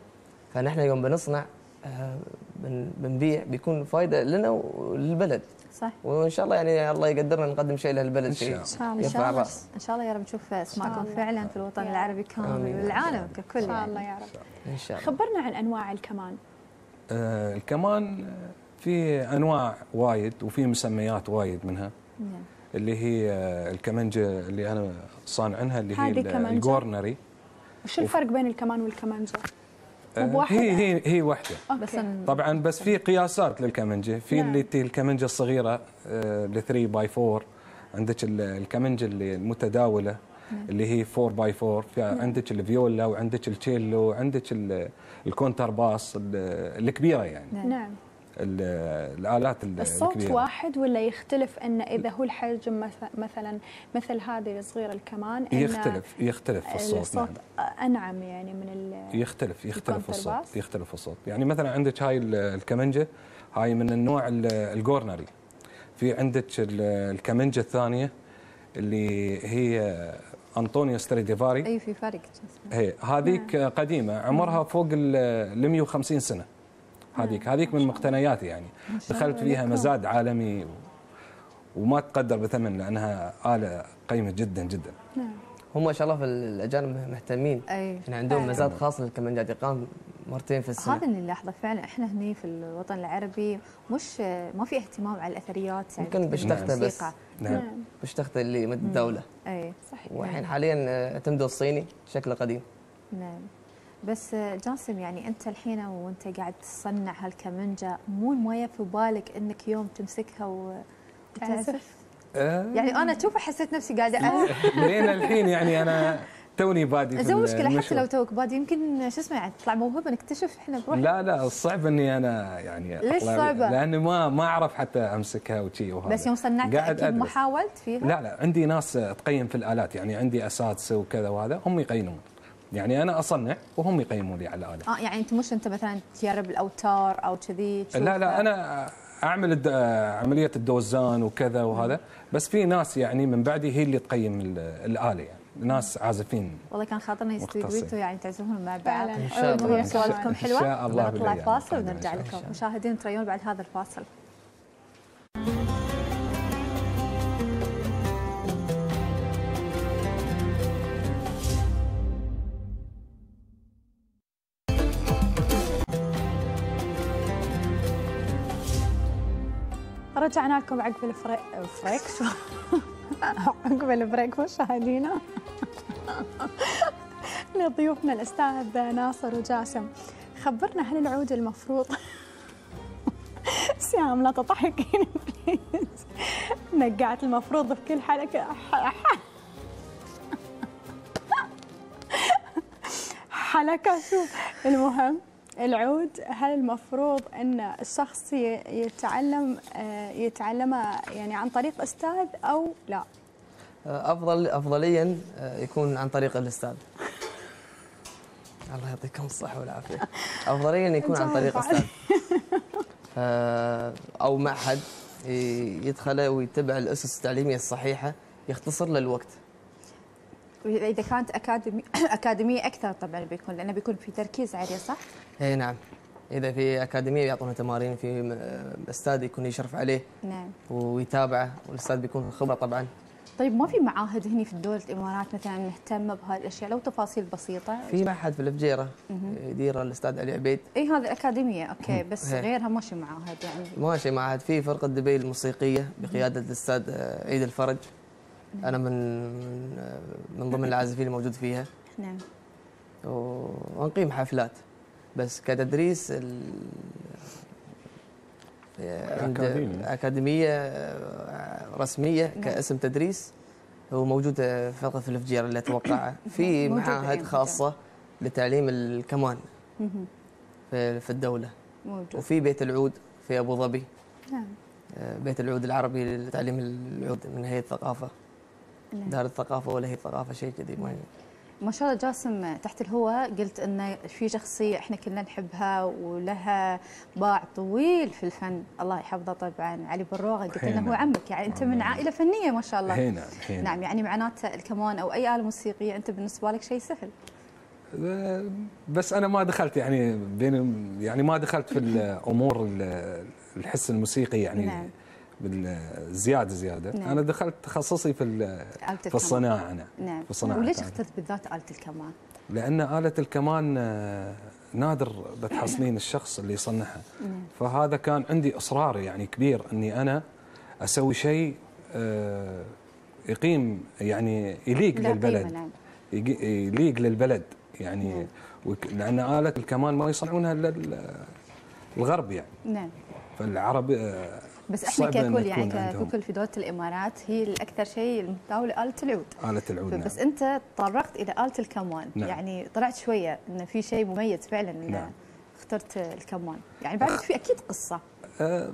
فنحن يوم بنصنع آه، بن- بنبيع بيكون فائده لنا وللبلد صح وإن شاء الله يعني الله يقدرنا نقدم شيء شاء إن شاء الله إن شاء الله. إن شاء الله يا رب نشوف أسماءكم الله. فعلا في الوطن يا العربي رب. كامل. والعالم ككل إن شاء يعني. الله يا رب إن شاء الله خبرنا عن أنواع الكمان آه الكمان في أنواع وايد وفي مسميات وايد منها نعم. اللي هي آه، الكمنجه اللي أنا صانعنها اللي هي؟ الجورنري وش الفرق بين الكمان والكمانجة؟ آه، بواحدة؟ هي هي هي واحدة. بس طبعا بس في قياسات للكمنجة. في نعم. اللي تي الكمنجة الصغيرة ال 3 by 4 عندك ال- الكمنجة اللي المتداوله اللي هي 4 by 4 في عندك الفيولا وعندك التشيلو وعندك ال- الكونتر باس ال- الكبيرة يعني. نعم. نعم ال- الآلات ال- الصوت الكبيرة. واحد ولا يختلف انه إذا هو الحجم مث- مثلا مثل هذه الصغيرة الكمان إنه يختلف يختلف في الصوت, الصوت نعم. أنعم يعني من ال يختلف يختلف الصوت؟ يختلف الصوت. يعني مثلا عندك هاي ال- الكمنجة هاي من النوع ال- الجورنري في عندك ال- الكمنجة الثانية اللي هي أنطونيو ستراديفاري. أي في فرق هي هذيك قديمة عمرها فوق ال 150 سنة. هذيك. هذيك من مقتنياتي يعني. دخلت فيها مزاد عالمي و- وما تقدر بثمن لأنها آلة قيمة جدا جدا. نعم. هم ما شاء الله في الأجانب مهتمين. أي. يعني عندهم. مزاد خاص للكمنجات يقام مرتين في السنة. هذا اللي نلاحظه فعلا. إحنا هني في الوطن العربي مش ما في اهتمام على الأثريات يعني. يمكن بشتخته بس. الموسيقى. نعم. نعم. بشتخته اللي من الدولة. أي صحيح. والحين حاليا آه، اعتمدوا الصيني شكله قديم. نعم. بس جاسم يعني أنت الحين وأنت قاعد تصنع هالكمنجه مو ما في بالك إنك يوم تمسكها. وتعزف آه، يعني أنا أشوف حسيت نفسي قاعدة أعزف لين الحين يعني أنا توني بادية زين مشكلة حتى. لو توك بادي يمكن شو اسمه يعني تطلع موهبة نكتشف إحنا بروحنا لا لا الصعب إني أنا يعني ليش صعبة؟ لأني ما ما أعرف حتى أمسكها وشي وهذا بس يوم صنعت قاعد أكيد ما. حاولت فيها لا لا عندي ناس تقيم في الآلات يعني عندي أساتذة وكذا وهذا هم يقيمون يعني أنا أصنع وهم يقيمون لي على الاله آه يعني أنت مش أنت مثلا تجرب الأوتار أو كذي تشوف- لا لا أنا أعمل الد... عملية الدوزان وكذا وهذا بس في ناس يعني من بعدي هي اللي تقيم ال- الآلة يعني. ناس عازفين. والله كان خاطرنا يستوي يعني تعزفون مع بعض. إن شاء الله. سوالفكم حلوة شاء الله نطلع فاصل ونرجع لكم الله. مشاهدين تريون بعد هذا الفاصل. رجعنا لكم عقب الفريك فريك شو عقب البريك مشاهدينا لضيوفنا الأستاذ ناصر وجاسم. خبرنا هل العود المفروض. سيام لا تضحكين نقعت المفروض في كل حلقة. ح- ح- حلقة شوف المهم. العود هل المفروض أن الشخص يتعلم آه، يتعلمه يعني عن طريق أستاذ أو لا؟ آه، أفضل افضليا آه، يكون عن طريق الأستاذ. الله يعطيكم الصحة والعافية. افضليا يكون عن طريق أستاذ. أو معهد يدخله ويتبع الأسس التعليمية الصحيحة يختصر له الوقت. اذا كانت اكاديمي أكاديمية أكثر طبعا بيكون لأنه بيكون في تركيز عليه صح؟ اي نعم. إذا في أكاديمية يعطونه تمارين في م- أستاذ يكون يشرف عليه. نعم. ويتابعه والأستاذ بيكون خبرة طبعا. طيب ما في معاهد هني في دولة الإمارات مثلا مهتمة بهذه الاشياء لو تفاصيل بسيطة. في معهد في الفجيرة. يديره الأستاذ علي عبيد. اي هذه الاكاديميه أوكي بس هي. غيرها ماشي معاهد يعني. ماشي معهد في فرقة دبي الموسيقية بقيادة الأستاذ آه، عيد الفرج. أنا من من, آه، من ضمن العازفين الموجود فيها. نعم. ونقيم حفلات. بس كتدريس ال... أكاديمية رسمية كاسم تدريس هو موجود في فرقة في الفجيرة اللي أتوقعها في موجود معاهد. خاصة لتعليم الكمان. في في الدولة. موجود. وفي بيت العود في أبو ظبي. نعم. آه، بيت العود العربي لتعليم العود من هيئة الثقافة. نعم. دار الثقافة ولا هيئة الثقافة شيء كذي ما ما شاء الله جاسم تحت الهواء قلت إنه في شخصية إحنا كلنا نحبها ولها باع طويل في الفن. الله يحفظه طبعا. علي بروغة قلت انه هو. عمك يعني أنت من عائلة فنية ما شاء الله. هنا هنا نعم يعني معناته الكمان أو أي آلة موسيقية أنت بالنسبة لك شيء سهل. بس أنا ما دخلت يعني بين يعني ما دخلت في الأمور ال- الحس الموسيقي يعني نعم. بالزيادة زيادة نعم. أنا دخلت تخصصي في في. الصناعة أنا نعم في الصناعة وليش. اخترت بالذات آلة الكمان؟ لأن آلة الكمان آه، نادر بتحصلين الشخص اللي يصنعها فهذا كان عندي إصرار يعني كبير أني أنا أسوي شيء آه، يقيم يعني يليق للبلد نعم يق- يليق للبلد يعني نعم. لأن آلة الكمان ما يصنعونها إلا ال- الغرب يعني نعم فالعرب آه، بس إحنا ككل يعني ككل في دوله الإمارات هي الأكثر شيء المتداوله آلة العود آلة العود نعم. بس أنت تطرقت إلى آلة الكمان نعم. يعني طلعت شوية انه في شيء مميز فعلا انه نعم. اخترت الكمان يعني بعد في أكيد قصة آه،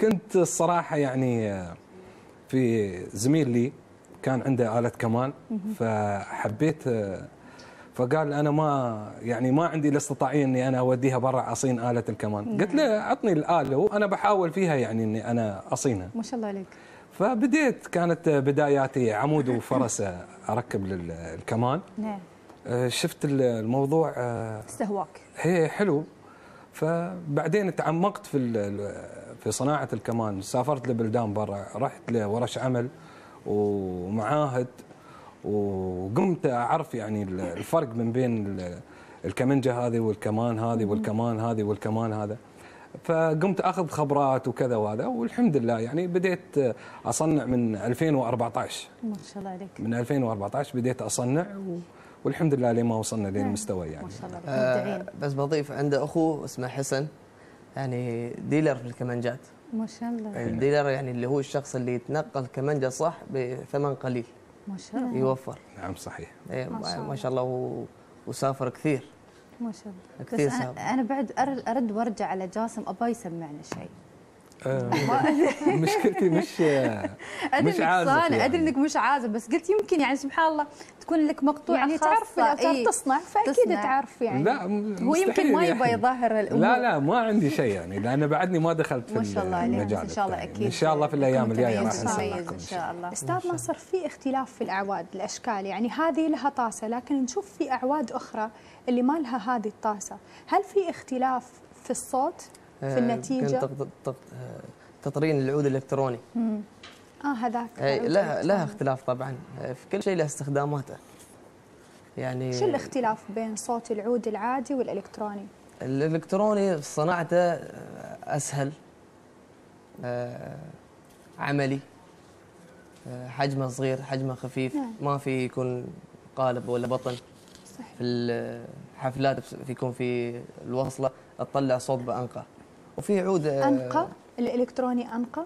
كنت الصراحة يعني آه، في زميل لي كان عنده آلة كمان فحبيت آه، فقال أنا ما يعني ما عندي الاستطاعية إني أنا أوديها برا أصين آلة الكمان. قلت له عطني الآلة وأنا بحاول فيها يعني إني أنا أصينها. ما شاء الله عليك. فبديت كانت بداياتي عمود وفرس أركب للكمان نعم. آه، شفت الموضوع آه، استهواك. هي حلو. فبعدين تعمقت في في صناعة الكمان. سافرت لبلدان برا رحت لورش عمل ومعاهد. وقمت أعرف يعني ال- الفرق من بين ال- الكمنجة هذه والكمان هذه والكمان هذه والكمان هذا. فقمت أخذ خبرات وكذا وهذا والحمد لله يعني بديت أصنع من 2014 ما شاء الله عليك. من 2014 بديت أصنع والحمد لله لين ما وصلنا للمستوى يعني. ما شاء الله. عليك آه، بس بضيف عنده اخوه اسمه حسن يعني ديلر في الكمانجات ما شاء الله. الديلر يعني اللي هو الشخص اللي يتنقل كمانجة صح بثمن قليل. ما شاء الله. يوفر. نعم صحيح. إيه، ما شاء الله. وسافر كثير. ما شاء الله. بس كثير أنا, سافر. أنا بعد ارد وأرجع على جاسم ابا يسمعنا شيء. مشكلتي مش أدري مش صانع يعني. أدري إنك مش عازف بس قلت يمكن يعني سبحان الله تكون لك مقطوعه يعني خاصة. تعرف إيه. تصنع فأكيد. تعرف يعني لا هو يمكن ما يبغى يعني. يظهر الأمور لا لا ما عندي شيء يعني لأن بعدني ما دخلت في ما شاء الله عليك المجال إن شاء الله. أكيد إن شاء الله في الأيام الجاية راح لكم إن شاء الله أستاذ ناصر في اختلاف في الأعواد الأشكال يعني هذه لها طاسة لكن نشوف في أعواد أخرى اللي ما لها هذه الطاسة هل في اختلاف في الصوت في آه، النتيجة. كنت تق- تق- آه، تطرين العود الإلكتروني. آه هذاك. لها. لها اختلاف طبعا. آه، في كل شيء له استخداماته. يعني شو الاختلاف بين صوت العود العادي والإلكتروني؟ الإلكتروني صناعته أسهل آه، عملي آه، حجمه صغير حجمه خفيف نعم. ما في يكون قالب ولا بطن. صحيح. في الحفلات في يكون في الوصلة تطلع صوت بأنقى. وفي عود آه، أنقى الإلكتروني أنقى.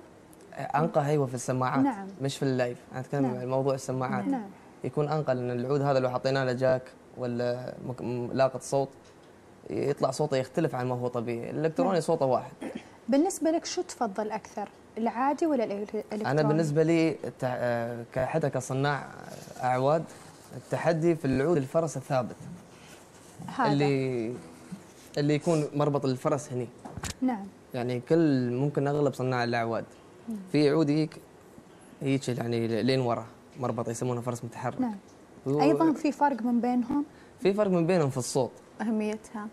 أنقى أيوه في السماعات نعم. مش في اللايف. أنا أتكلم نعم. عن موضوع السماعات. نعم. يكون أنقى لأن العود هذا لو حطينا له جاك ولا لاقة صوت يطلع صوته يختلف عن ما هو طبيعي. الإلكتروني صوته واحد. بالنسبة لك شو تفضل أكثر العادي ولا الإلكتروني؟ أنا بالنسبة لي آه، ك- حتى كصناع أعواد التحدي في العود الفرس الثابت. هذا. اللي اللي يكون مربط الفرس هني. نعم. يعني كل ممكن أغلب صناع الأعواد. في عود يجيك هيك يعني لين ورا مربطه يسمونه فرس متحرك. نعم. و- أيضا في فرق من بينهم؟ في فرق من بينهم في الصوت. أهميتها؟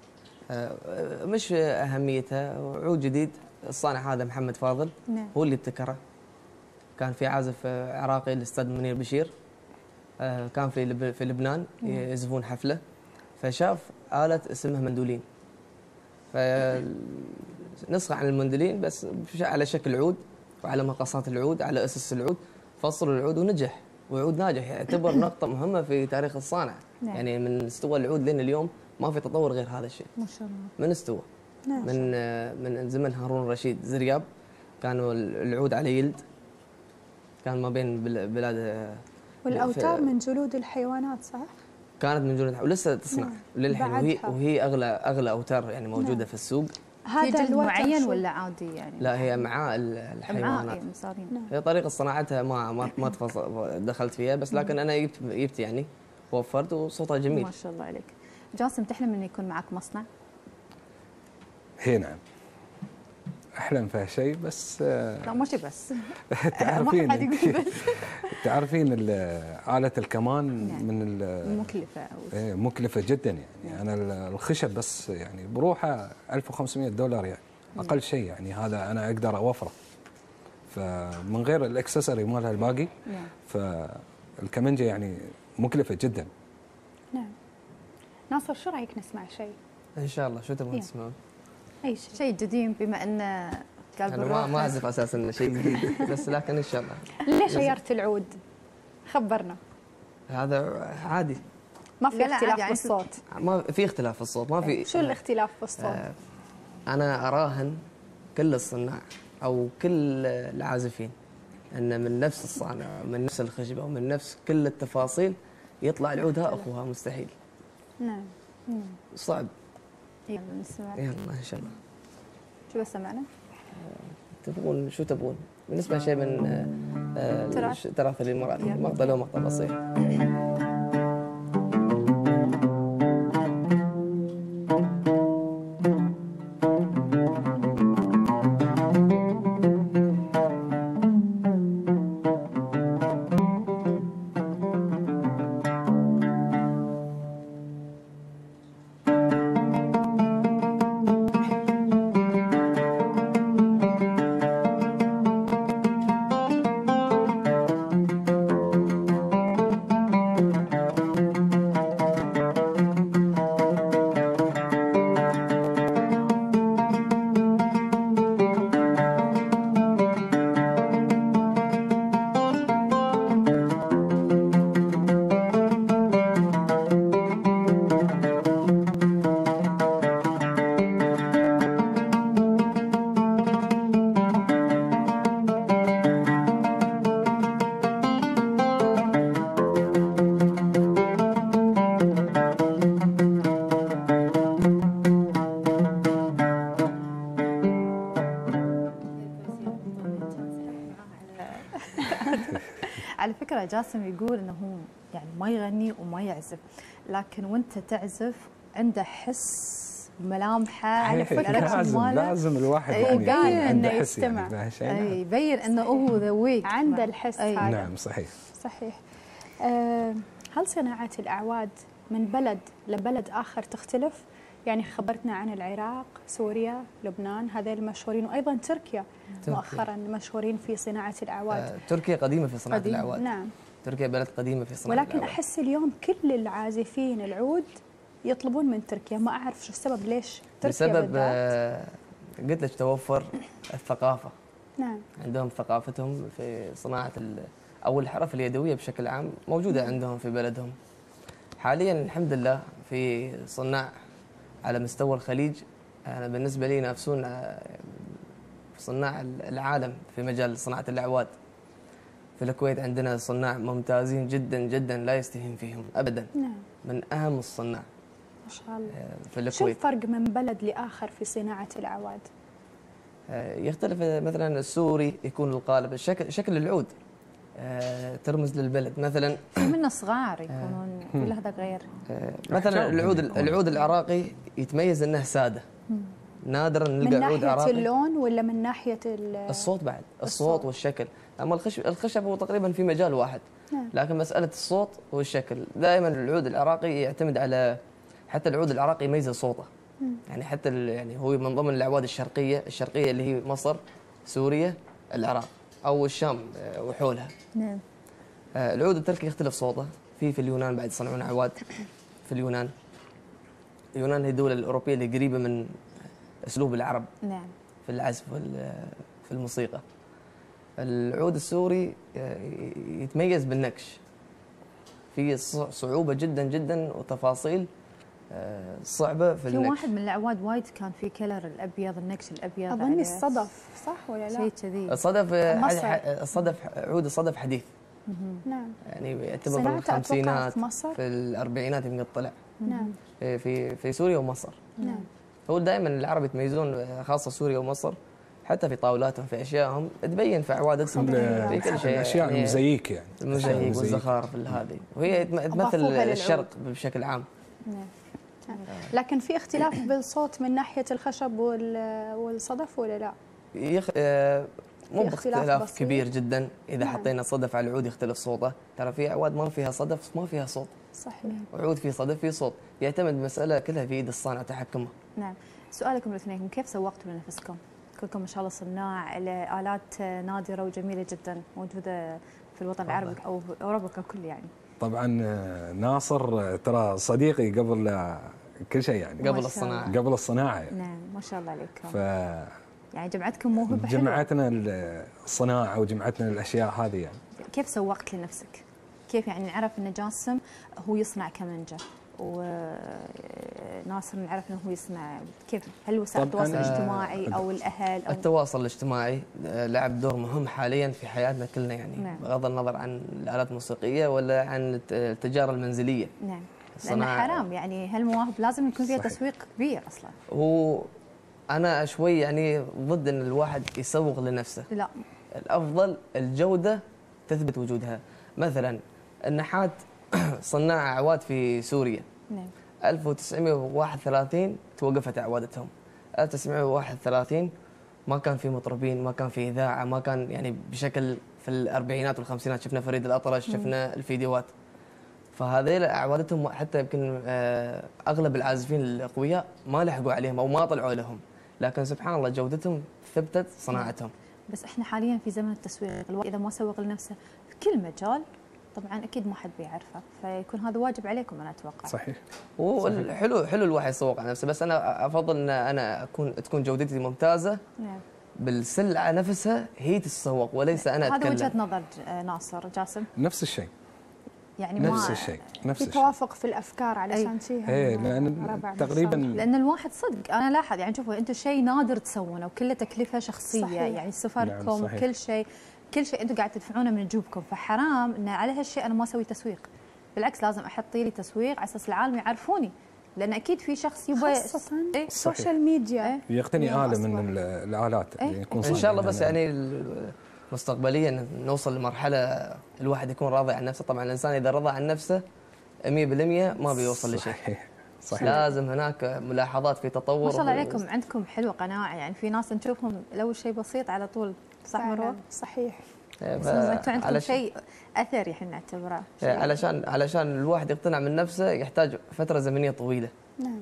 آه، مش أهميتها. عود جديد الصانع هذا محمد فاضل نعم. هو اللي ابتكره. كان في عازف آه، عراقي الاستاذ منير بشير. آه، كان في في لبنان يعزفون حفلة. فشاف آلة اسمها مندولين. فنسخة عن المندولين بس على شكل عود وعلى مقاسات العود على أسس العود فصلوا العود ونجح وعود ناجح يعتبر نقطة مهمة في تاريخ الصانع. نعم. يعني من استوى العود لين اليوم ما في تطور غير هذا الشيء. ما شاء الله. من استوى. نعم من آه، من زمن هارون رشيد زرياب كانوا العود على يلد. كان ما بين بل- بلاد آه، والأوتار من جلود الحيوانات صح؟ كانت من جلود ولسه تصنع نعم. للحين وهي. وهي أغلى أغلى أوتار يعني موجودة نعم. في السوق هذا جلد معين؟ ولا عادي يعني لا هي امعاء الحيوانات صارين نعم. هي طريقة صناعتها ما ما ما تفصل دخلت فيها بس لكن أنا جبت جبت يعني وفرت وصوتها جميل ما شاء الله عليك جاسم تحلم إنه يكون معك مصنع هي نعم أحلم فيها شيء بس آه، لا مش بس. تعرفين أنت- تعرفين ال- آلة الكمان نعم. من ال- مكلفة أو إيه، مكلفة جدا يعني. أنا ال- الخشب بس يعني بروحه 1500 دولار يعني. أقل شيء يعني. هذا أنا أقدر أوفره. فمن غير الإكسسوري مالها الباقي. نعم. فالكمنجة يعني مكلفة جدا. نعم. ناصر شو رأيك نسمع شيء؟ إن شاء الله. شو تبغون. تسمعون؟ أي شيء. شيء جديد بما انه قلب أنا ما ما أعزف أساسا انه شيء جديد بس لكن إن شاء الله. ليش غيرت العود؟ خبرنا. هذا عادي. ما في لا، لا، اختلاف يعني بالصوت ما في اختلاف في الصوت ما في. شو الاختلاف بالصوت؟ آه، أنا أراهن كل الصناع أو كل العازفين أن من نفس الصانع من نفس الخشبة ومن نفس كل التفاصيل يطلع العود ها أخوها مستحيل. نعم. صعب. يلا نسمع يلا إن شاء الله شو بس سمعنا؟ تبغون شو تبغون بنسمع شيء من آه، آه، تراث. يلا. مقطع لو مقطع بسيط جاسم يقول إنه هو يعني ما يغني وما يعزف لكن وأنت تعزف عنده حس ملامحه على هي فكرة لازم ماله. لازم الواحد إيه، يعني قال عنده إنه حس يعني يستمع. شيء؟ اي يبين إنه هو ذويق عنده الحس. هذا نعم صحيح صحيح آه، هل صناعة الأعواد من بلد لبلد آخر تختلف؟ يعني خبرتنا عن العراق، سوريا، لبنان هذيل مشهورين وأيضا تركيا تركيا. مؤخرا مشهورين في صناعة الأعواد آه، تركيا قديمة في صناعة قديم. الأعواد نعم تركيا بلد قديمة في صناعة ولكن الأعواد. أحس اليوم كل العازفين العود يطلبون من تركيا. ما أعرف شو السبب ليش تركيا بسبب آه، قلت لك توفر الثقافة. نعم. عندهم ثقافتهم في صناعة أو الحرف اليدوية بشكل عام موجودة عندهم في بلدهم. حاليا الحمد لله في صناع على مستوى الخليج. أنا بالنسبة لي ينافسون آه، صناع العالم في مجال صناعة الأعواد. في الكويت عندنا صناع ممتازين جدا جدا لا يستهين فيهم ابدا. نعم. من أهم الصناع. ما شاء الله. آه، في شو الكويت الفرق من بلد لآخر في صناعة الأعواد؟ آه، يختلف مثلا السوري يكون القالب. شكل شكل العود آه، ترمز للبلد. مثلا في منه صغار يكونون ولا هذا غير. آه، مثلا العود. العود العراقي يتميز إنه سادة. نادرا من نلقى عود ناحية عراقي. اللون ولا من ناحية ال- الصوت بعد. الصوت الصوت. والشكل. أما الخشب الخشب هو تقريبا في مجال واحد. نعم. لكن مسألة الصوت والشكل دائما العود العراقي يعتمد على حتى العود العراقي يميز صوته. يعني حتى يعني هو من ضمن الأعواد الشرقيه الشرقية اللي هي مصر سوريا العراق أو الشام آه، وحولها. نعم. آه، العود التركي يختلف صوته. في في اليونان بعد يصنعون أعواد في اليونان. اليونان هي الدولة الأوروبية اللي قريبة من أسلوب العرب نعم. في العزف وال- في الموسيقى. العود السوري آه، يتميز بالنكش في ص- صعوبة جدا جدا وتفاصيل آه، صعبة في في النكش واحد من الأعواد وايد كان في كلر الأبيض النكش الأبيض اظني. الصدف صح ولا لا؟ شيء كذي. الصدف آه، الصدف عود الصدف حديث. نعم. يعني يعتبر في الخمسينات في مصر؟ في الأربعينات يمكن طلع. نعم. في في في سوريا ومصر. نعم. هو دائما العرب يتميزون خاصة سوريا ومصر. حتى في طاولاتهم في أشيائهم تبين في عوادتهم في كل شيء. الأشياء يعني المزيك يعني. المزيك. والزخارف هذه وهي تمثل. الشرق بشكل عام. نعم. لكن في اختلاف بالصوت من ناحية الخشب وال- والصدف ولا لا؟ يخ... آه، مو في اختلاف باختلاف. كبير جدا. إذا نعم. حطينا صدف على العود يختلف صوته. ترى في أعواد ما فيها صدف ما فيها صوت. صحيح. وعود فيه صدف فيه صوت. يعتمد المساله كلها في إيد الصانع تحكمه. نعم. سؤالكم الاثنين كيف سوقتوا لنفسكم؟ كلكم ما شاء الله صناع لآلات نادرة وجميلة جدا موجودة في الوطن العربي أو في أوروبا ككل يعني. طبعا آه، ناصر آه، ترى صديقي قبل آه، كل شيء يعني. قبل. الصناعة. قبل الصناعة يعني. نعم ما شاء الله عليكم. ف يعني جمعتكم موهبة حلوة جمعتنا الصناعه وجمعتنا الأشياء هذه يعني. كيف سوقت لنفسك؟ كيف يعني نعرف إن جاسم هو يصنع كمنجة وناصر نعرف إنه هو يصنع كيف؟ هل وسائل التواصل الاجتماعي أو الأهل أو التواصل الاجتماعي آه، لعب دور مهم حاليا في حياتنا كلنا يعني. نعم. بغض النظر عن الآلات الموسيقية ولا عن الت- التجارة المنزلية. نعم. لأن الصناعة- حرام يعني. هالمواهب لازم يكون فيها. تسويق كبير أصلا؟ هو أنا شوي يعني ضد إن الواحد يسوق لنفسه. لا. الأفضل الجودة تثبت وجودها. مثلا النحات صناع اعواد في سوريا. نعم. 1931 توقفت اعوادتهم 1931 ما كان في مطربين ما كان في إذاعة ما كان يعني بشكل في الأربعينات والخمسينات. شفنا فريد الأطرش شفنا الفيديوهات. فهذيل اعوادتهم حتى يمكن آه، أغلب العازفين الأقوياء ما لحقوا عليهم أو ما طلعوا لهم. لكن سبحان الله جودتهم ثبتت صناعتهم. بس إحنا حاليا في زمن التسويق. الواحد إذا ما سوق لنفسه في كل مجال طبعا أكيد ما حد بيعرفه فيكون هذا واجب عليكم أنا أتوقع. صحيح. هو حلو حلو الواحد يسوق على نفسه بس أنا أفضل إن أنا اكون تكون جودتي ممتازة نعم. بالسلعة نفسها هي تتسوق وليس أنا هذا وجهة اتكلم نظر آه، ناصر. جاسم؟ نفس الشيء. يعني ما نفس الشيء نفس في الشيء. توافق في الأفكار علشان شيء إيه لأن تقريبا لأن الواحد صدق. أنا لاحظ يعني شوفوا أنتم شيء نادر تسوونه وكله تكلفة شخصية صحيح. يعني سفركم نعم، صحيح. كل شيء. كل شيء أنتم قاعد تدفعونه من جوبكم فحرام إن على هالشيء أنا ما أسوي تسويق بالعكس لازم أحط لي تسويق على أساس العالم يعرفوني لأن أكيد في شخص يبغى إيه؟ ال social media. يقتني آلة من أصلاً. ال- الآلات إيه. يكون إن شاء الله بس. يعني مستقبليا نوصل لمرحلة الواحد يكون راضي عن نفسه طبعا الإنسان إذا رضى عن نفسه 100% ما بيوصل لشيء صحيح صحيح لازم هناك ملاحظات في تطور ما شاء الله عليكم عندكم حلوة قناعة يعني في ناس نشوفهم لو شيء بسيط على طول صح مروه؟ صحيح. إيه، أنتم عندكم شيء اثري إحنا نعتبره إيه، شيء- علشان علشان الواحد يقتنع من نفسه يحتاج فترة زمنية طويلة. نعم.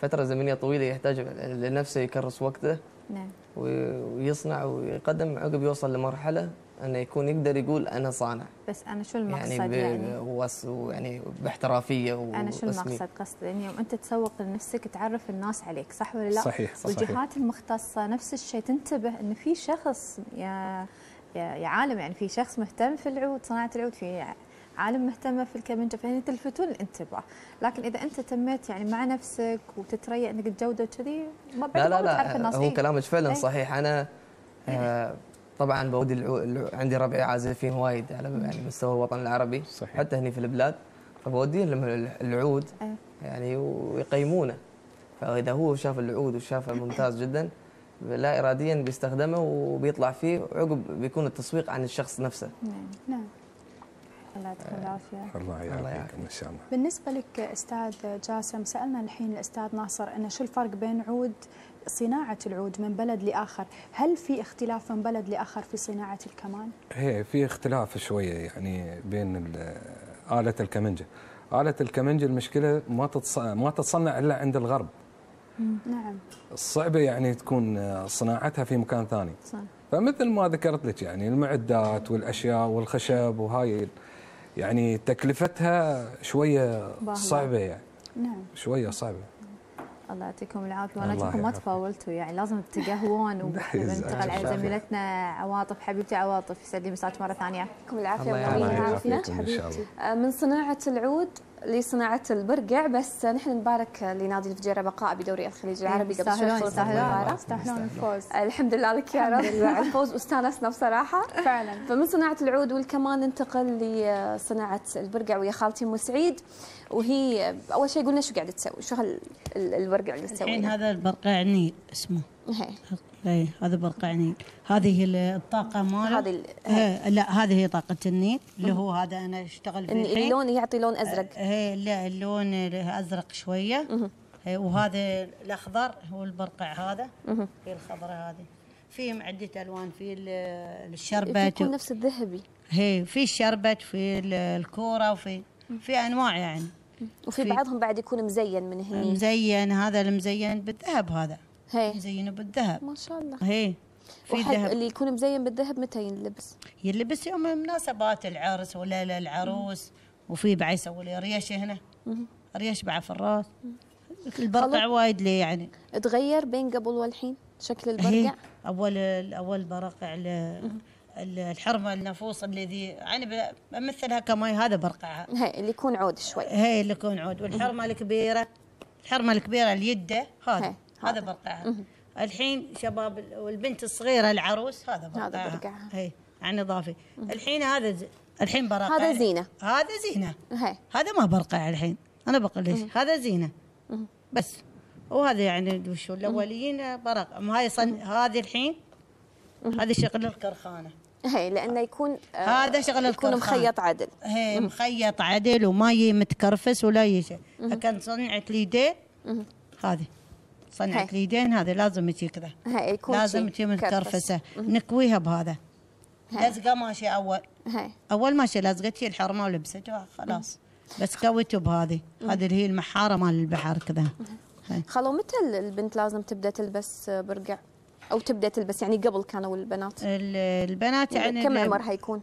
فترة زمنية طويلة يحتاج لنفسه يكرس وقته نعم. وي- ويصنع ويقدم عقب يوصل لمرحلة أنه يكون يقدر يقول أنا صانع. بس أنا شو يعني المقصد ب- يعني, وس- يعني باحترافية أنا شو. المقصد؟ قصدي يعني يوم أنت تسوق لنفسك تعرف الناس عليك صح ولا لا؟ صحيح صحيح. والجهات المختصة نفس الشيء تنتبه إن في شخص يا يا, عالم يعني في شخص مهتم في العود صناعة العود في عالم مهتمه في الكمنجه فهني تلفتون الانتباه لكن إذا أنت تميت يعني مع نفسك وتتريأ إنك الجوده وكذي ما بعد لا ما لا الناس. لا هو إيه. كلامك فعلا إيه. صحيح. أنا آه طبعا بودي العو... العو... عندي ربعي عازفين وايد على يعني مستوى الوطن العربي. صحيح. حتى هني في البلاد. فبودي لهم العود إيه. يعني ويقيمونه فإذا هو شاف العود وشافه ممتاز جدا لا اراديا بيستخدمه وبيطلع فيه وعقب بيكون التسويق عن الشخص نفسه. نعم نعم. الله يعطيكم العافية. الله الله يعافيك. يعافيك. إن شاء الله. بالنسبة لك أستاذ جاسم سألنا الحين الأستاذ ناصر أن شو الفرق بين عود صناعة العود من بلد لآخر. هل في اختلاف من بلد لآخر في صناعة الكمان؟ هي في اختلاف شوية يعني بين آلة الكمنجة. آلة الكمنجة المشكلة ما تتص... ما تتصنع إلا عند الغرب. نعم. الصعبة يعني تكون صناعتها في مكان ثاني. صح. فمثل ما ذكرت لك يعني المعدات والأشياء والخشب وهاي يعني تكلفتها شوية. صعبة يعني. نعم. شوية صعبة. الله يعطيكم العافية. وأنا اشوفكم ما. تفاولتوا يعني لازم تقهوون وننتقل على. زميلتنا عواطف حبيبتي عواطف يسعد لي مساك مرة ثانية. يعطيكم العافية. شاء الله. آه، من صناعة العود لصناعة البرقع بس نحن نبارك لنادي الفجيرة بقاء بدوري الخليج العربي قبل شوي. يستاهلون يستاهلون الفوز. الحمد لله لك يا رب. الفوز واستانسنا بصراحة. فعلا. فمن صناعة العود والكمان ننتقل لصناعة البرقع ويا خالتي أم سعيد. وهي أول شيء قلنا شو قاعدة تسوي؟ شو هال ال- البرقع اللي الحين تسويه هذا البرقع نيل اسمه. هي اي هذا برقع نيل هذه الطاقة ماله؟ هذه إيه، لا هذه هي طاقة النيل اللي هو هذا أنا أشتغل فيه الحين. اللون يعطي لون أزرق. إيه لا اللون أزرق شوية. إيه، وهذا الأخضر هو البرقع هذا. في الخضراء هذه. في عده ألوان في ال- الشربت يكون نفس الذهبي. هي في الشربت في ال- الكورة وفي في أنواع يعني. وفي في- بعضهم بعد يكون مزين من هني. مزين هذا المزين بالذهب هذا. هي. مزينه بالذهب. ما شاء الله. هي. في وحق ذهب. اللي يكون مزين بالذهب متى ينلبس؟ يلبس يوم مناسبات العرس ولا العروس وفي بعد يسوي لي ريش هنا. ريش بعد في الراس. البرقع. وايد لي يعني. تغير بين قبل والحين؟ شكل البرقع؟ أول أول برقع ال- الحرمة النفوس الذي يعني ب- بمثلها كما هذا برقعها هي اللي يكون عود شوي. هي اللي يكون عود. والحرمة الكبيرة الحرمة الكبيرة اليدة هذا هذا برقعها الحين شباب ال- والبنت الصغيرة العروس هذا برقعها هذا برقعها. هي عن إضافي. الحين هذا ز- الحين برقع هذا زينة. هذا زينة. هي هذا ما برقع الحين. أنا بقول ليش؟ هذا زينة. بس. وهذا يعني وشو؟ الأوليين برقع هاي صن... هذه الحين هذه شغل الكرخانة. هي لأنه يكون آه، هذا شغل يكون. مخيط عدل. هي مخيط عدل وما يي متكرفس ولا يي شيء لكن صنعة اليدين هذه. صنعة هي. اليدين هذه لازم تجي كذا. هي لازم تجي مكرفس. متكرفسة. نكويها بهذا. هي. لزقة ماشي أول. هي. أول ماشي لزقتي الحرمة ولبستها خلاص. بس كويته بهذه. هذه اللي هي المحارة مال البحر كذا. هي. خلو متى ال- البنت لازم تبدأ تلبس برقع؟ أو تبدأ تلبس؟ يعني قبل كانوا البنات. ال- البنات يعني كم عمرها يكون؟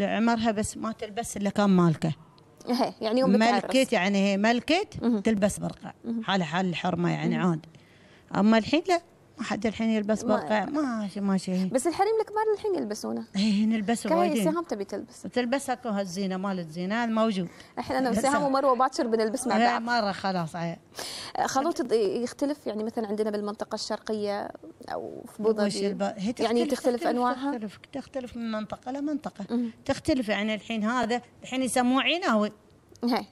عمرها بس ما تلبس إلا كان مالكه. يعني يوم ملكت يعني هي ملكت تلبس برقع حال حال الحرمة يعني عاد. أما الحين لا. حد الحين يلبس ما- برقع ماشي ماشي. بس الحريم الكبار الحين يلبسونه. هي نلبس كاي وايدين. سهام تبي تلبس. تلبسها كو هالزينة مال الزينة هذا موجود. الحين أنا وسهام ومروة باكر بنلبس مع هي بعض. مرة خلاص هي. خلو تض- يختلف يعني مثلا عندنا بالمنطقة الشرقية أو في ابو ظبي يعني تختلف أنواعها؟ تختلف تختلف من منطقة لمنطقه تختلف يعني الحين هذا الحين يسموه عيناوي هي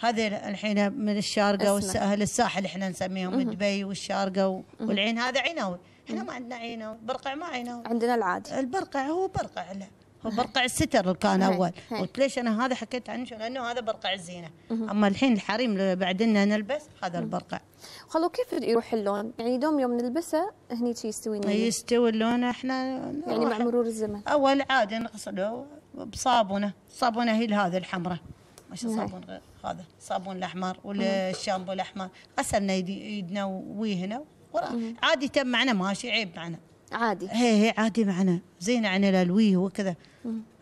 هذا الحين من الشارقة اسمه. والساهل الساحل إحنا نسميهم دبي والشارقة و- والعين هذا عيناوي إحنا ما عندنا عيناوي برقع ما عيناوي عندنا العادي. البرقع هو برقع لا. هو برقع الستر كان أول. قلت ليش أنا هذا حكيت عنه؟ لأنه هذا برقع الزينة. أما الحين الحريم بعدنا نلبس هذا البرقع. خلو كيف يروح اللون؟ يعني دوم يوم نلبسه هني شي يستوي. يستوي اللون إحنا يعني مع مرور الزمن. أول عادي نغسله بصابونة. صابونة هي هذه الحمراء. مش هاي. صابون غير هذا صابون الأحمر والشامبو الأحمر. غسلنا يدنا ويهنا عادي تم معنا ماشي عيب معنا. عادي. هي هي عادي معنا. زين عن الالويه وكذا.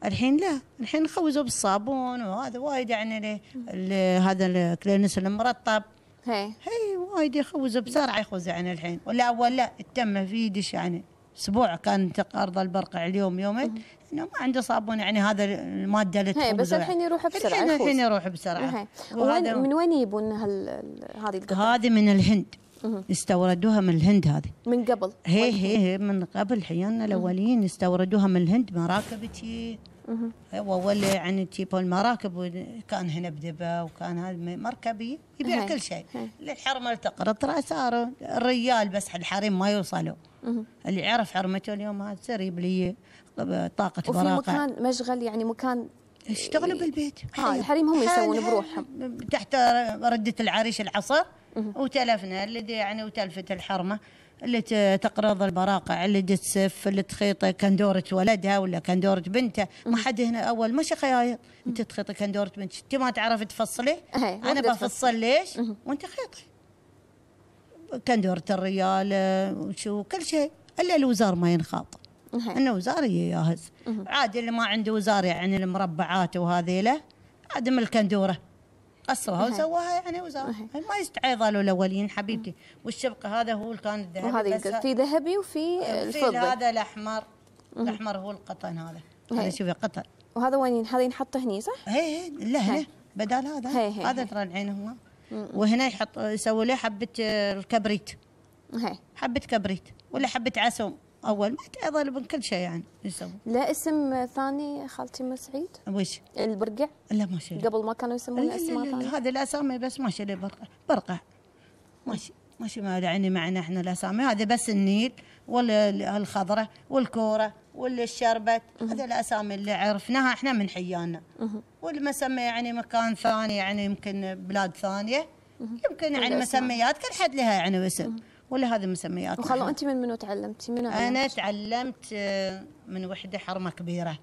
الحين لا الحين نخوزه بالصابون وهذا وايد يعني هذا الكلينس المرطب. هي. هي وايد يخوزه بسرعة يخوز يعني الحين. ولا اول لا التم في يدش يعني. أسبوع كان تقارض البرقع اليوم يومين. ما عنده صابون يعني هذا المادة اللي هي بس الحين. يروح بسرعة، الحين. الحين يروح بسرعة. وين من وين هال ال- هذه القطع؟ هذه من الهند. استوردوها من الهند هذه. من قبل؟ هي هي هي من قبل حيانا الاوليين يستوردوها من الهند. مراكب تي. واول يعني تجيبوا المراكب وكان هنا بدبا وكان هذا مركبي يبيع. كل شيء. الحرمه التقرط صاروا الريال بس الحريم ما يوصلوا. اللي يعرف حرمته اليوم هذا سر يجيب لي. طاقة وفي براقة. مكان مشغل يعني مكان يشتغلوا بالبيت. ها، الحريم هم يسوون بروحهم. تحت ردة العريش العصر وتلفنا الذي يعني وتلفت الحرمة اللي تقرض البراقع اللي تسف اللي تخيط كندورة ولدها ولا كندورة بنته. ما حد هنا أول ماشي خيايط. أنت تخيطي كندورة بنتك. أنت ما تعرفي تفصلي؟ أنا وحدة بفصل ليش؟ وأنت خيطي كندورة الريال آه، وشو كل شيء. إلا الوزار ما ينخاط. هي. إنه وزار يجهز. عاد اللي ما عنده وزار يعني المربعات وهذيله عاد من الكندوره قصوها. وسواها يعني وزار ما يستعيضلوا الأولين حبيبتي. والشبكة هذا هو اللي كان الذهبي وهذا في ذهبي وفي في الفضي. هذا الأحمر. الأحمر هو القطن هذا. هذا. شوفي قطن. وهذا وين هذا ينحط هني صح؟ هي لا. هنا بدال هذا. هي هي هذا. ترى العين هو. وهنا يحط يسوي له حبة الكبريت. هي. حبة كبريت. ولا حبة عسل أول ما من كل شيء يعني يسوي؟ لا اسم ثاني خالتي ام سعيد. وش البرقع. لا ما الله قبل ما كانوا لا اسماء ثانية هذه الاسامي بس ماشي لي برقع. برقع. ماشي ماشي ما يعني معنا إحنا الاسامي هذه بس النيل ولا ال- الخضره والكوره ولا الشربت هذه الاسامي اللي عرفناها إحنا من حيانا. والمسمى يعني مكان ثاني يعني يمكن بلاد ثانية. يمكن يعني. مسميات كل حد لها يعني اسم ولا هذه مسميات وخلو. أنت من منو تعلمتي؟ منو أنا؟ تعلمت آه، من وحدة حرمة كبيرة.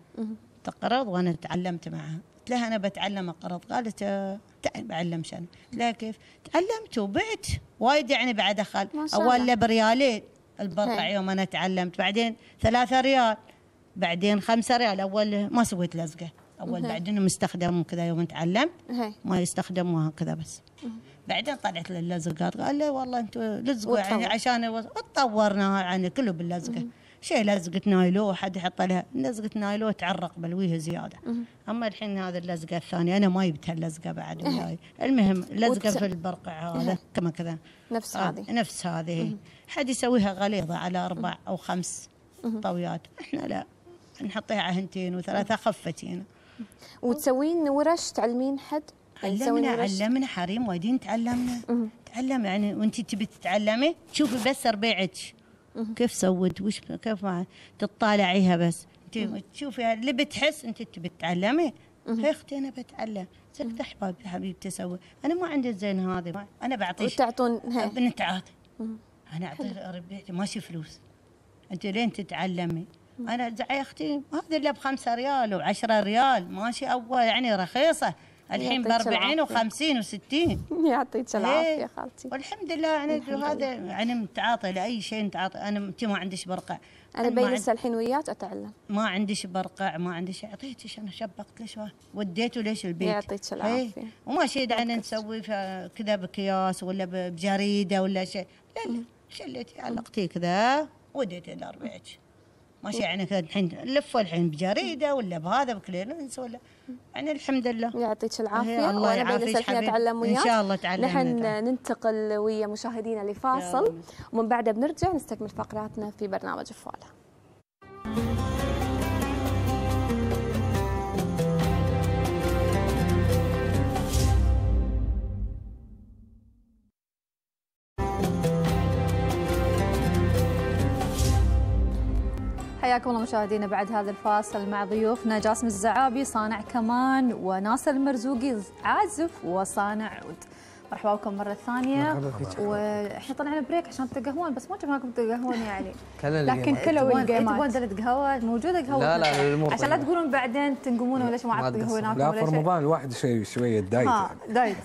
تقرض وأنا تعلمت معها. قلت لها أنا بتعلم أقرض. قالت آه، تعال بعلمش أنا قلت لها كيف؟ تعلمت وبعت. وايد يعني بعد اخل أول بريالين البرقع هي. يوم أنا تعلمت. بعدين ثلاثة ريال. بعدين خمسة ريال. أول ما سويت لزقة. أول هي. بعدين مستخدم وكذا يوم تعلمت. هي ما يستخدم وهكذا بس. بعدين طلعت له اللزقات قال لي والله أنتم لزقوا يعني. عشان يوص- تطورنا يعني كله باللزقة. شيء لزقة نايلو حد يحط لها لزقة نايلو تعرق بلويها زيادة. أما الحين هذا اللزقة الثانية أنا ما جبت هاللزقه بعد وياي. المهم لزقة في البرقع هذا كما كذا. نفس آه، هذه. نفس هذه. حد يسويها غليظة على أربع أو خمس طويات إحنا لا نحطيها على هنتين وثلاثه خفتين. وتسوين ورش تعلمين حد؟ علمنا؟ علمنا حريم وايدين تعلمنا. تعلم يعني وانت تبي تتعلمي تشوفي بس ربيعك كيف سوت وش كيف ما تطالعيها بس؟ انت تشوفي اللي بتحس انت تبي تتعلمي. يا أختي أنا بتعلم. أحباب يا حبيبتي تسوي أنا ما عندي الزين هذه. أنا بعطيك وتعطون بنتعاطي أنا أعطي ربيعتي ماشي فلوس. أنت لين تتعلمي. أنا زع- يا أختي هذا الا بخمسة ريال وعشرة ريال. ماشي أول يعني رخيصة. الحين ب يعطيك 40 العافية. و50 و60 يعطيك العافية إيه. خالتي. والحمد لله يعني هذا يعني متعاطي لأي شيء متعاطي. أنا انت ما عندش برقع. أنا بجلس الحين وياك أتعلم. ما عندش برقع ما عندش اعطيتش أنا شبقت ليش وديته ليش البيت؟ يعطيك إيه. العافية. وما شيء دعنا نسوي كذا بكياس ولا بجريدة ولا شيء. لا لا. شليتي علقتيه كذا وديته لربيعك ماشي يعني الحين نلفه الحين بجريدة ولا بهذا بكليرنس ولا. يعني الحمد لله. يعطيك العافية. إيه، الله يعافيك حبيبي. أتعلم وياك. شاء الله تعلمنا نحن. ننتقل ويا مشاهدينا لفاصل. ومن بعده بنرجع نستكمل فقراتنا في برنامج فواله حياكم الله مشاهدينا بعد هذا الفاصل مع ضيوفنا جاسم الزعابي صانع كمان وناصر المرزوقي عازف وصانع عود مرحبا بكم مرة ثانية مرحبا فيك. وإحنا طلعنا break عشان تتقهون بس ما شفناكم تتقهون يعني كلنا لكن. كلوا تبون الجيمات. تبون دلة قهوة موجودة قهوة لا، لا، الأمور عشان لا. تقولون بعدين تنقمون ولا ما عاد. قهوة لا في رمضان الواحد شوي شوية دايت. دايت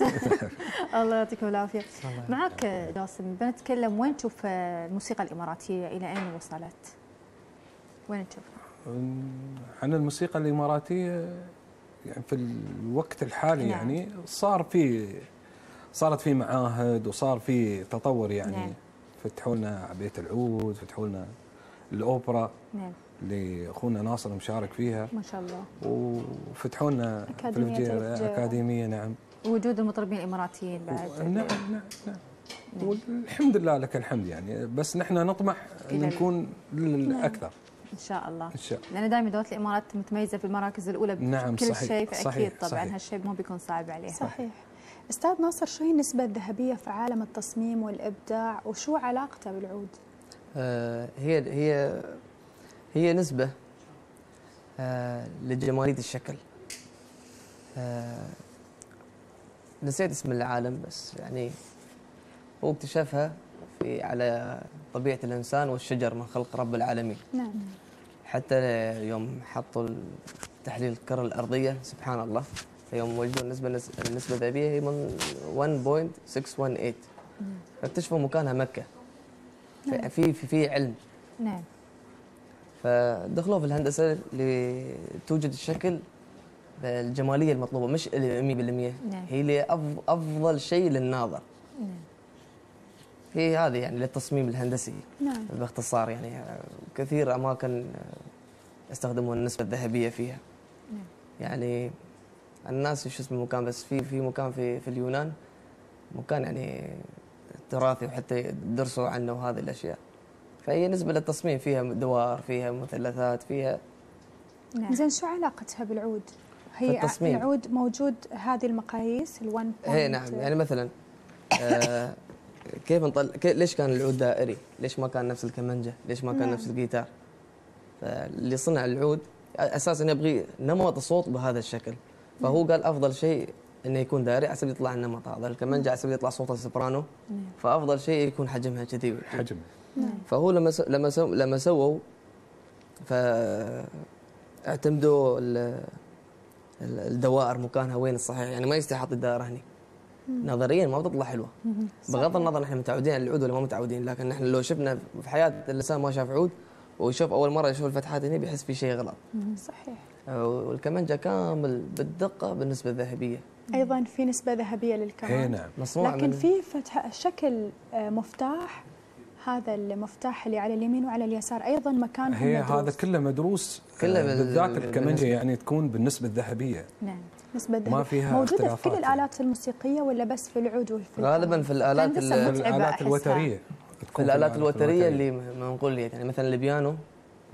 الله يعطيكم العافية معك جاسم بنتكلم وين تشوف الموسيقى الإماراتية إلى أين وصلت؟ وين تشوفها؟ عن الموسيقى الإماراتية يعني في الوقت الحالي نعم. يعني صار في صارت في معاهد وصار في تطور يعني نعم. فتحوا لنا بيت العود فتحوا لنا الأوبرا نعم. اللي اخونا ناصر مشارك فيها. ما شاء الله. وفتحوا لنا الفجيرة. أكاديمية نعم. وجود المطربين الإماراتيين بعد. نعم نعم نعم. والحمد لله لك الحمد يعني. بس نحن نطمح إن نكون الاكثر إن شاء الله. إن شاء الله. لأن دائما دولة الإمارات متميزة في المراكز الاولى نعم، بكل صحيح، شيء فأكيد صحيح، طبعا صحيح. هالشيء ما بيكون صعب عليها. صحيح. أستاذ ناصر شو هي النسبة الذهبية في عالم التصميم والإبداع وشو علاقته بالعود؟ آه، هي هي هي نسبة آه، لجمالية الشكل. آه، نسيت اسم العالم بس يعني هو اكتشفها في على طبيعة الإنسان والشجر من خلق رب العالمين. نعم. حتى يوم حطوا تحليل الكرة الأرضية سبحان الله. يوم وجدوا النسبة النسبة الذهبية هي من 1.618 فاكتشفوا مكانها مكة. في في في علم. نعم. فدخلوا في الهندسة لتوجد الشكل الجمالية المطلوبة مش اللي 100% نعم. هي أفضل شيء للناظر. نعم. هي هذه يعني للتصميم الهندسي نعم باختصار يعني كثير أماكن يستخدمون النسبة الذهبية فيها نعم. يعني الناس شو اسمه المكان بس في في مكان في في اليونان مكان يعني تراثي وحتى درسوا عنه وهذه الأشياء فهي نسبة للتصميم فيها دوائر فيها مثلثات فيها نعم زين شو علاقتها بالعود؟ هي. العود موجود هذه المقاييس ال 1 اي نعم يعني مثلا آه كيف نطل... كي... ليش كان العود دائري؟ ليش ما كان نفس الكمنجه؟ ليش ما كان نعم. نفس الجيتار؟ فاللي صنع العود أساسا يبغي نمط الصوت بهذا الشكل. فهو قال أفضل شيء إنه يكون دائري عشان يطلع النمط هذا، الكمنجه عشان يطلع صوت السوبرانو. فأفضل شيء يكون حجمها كذي. حجم. فهو لما س... لما سو... لما سووا ف اعتمدوا ال... ال- الدوائر مكانها وين الصحيح؟ يعني ما يستحي يحط الدائرة هني. نظريا ما بتطلع حلوة. بغض النظر نحن متعودين على العود ولا ما متعودين لكن نحن لو شفنا في حياة الإنسان ما شاف عود ويشوف أول مرة يشوف الفتحات هنا بيحس في شيء غلط. صحيح. والكمنجه كامل بالدقة بالنسبة الذهبية. أيضا في نسبة ذهبية للكمان. اي نعم. مصنوع لكن من في فتح شكل آه، مفتاح هذا المفتاح اللي على اليمين وعلى اليسار أيضا مكانهم هي مدروس. هذا كله مدروس كله آه، بال- بالذات بال- الكمنجه. يعني تكون بالنسبة الذهبية. نعم. نسبة ما. فيها موجودة في كل. الآلات الموسيقية ولا بس في العود وفي غالبا في الآلات هندسة ال- متعبة الآلات أحسها. الوترية في تكون الآلات الوترية اللي منقول يعني مثلا البيانو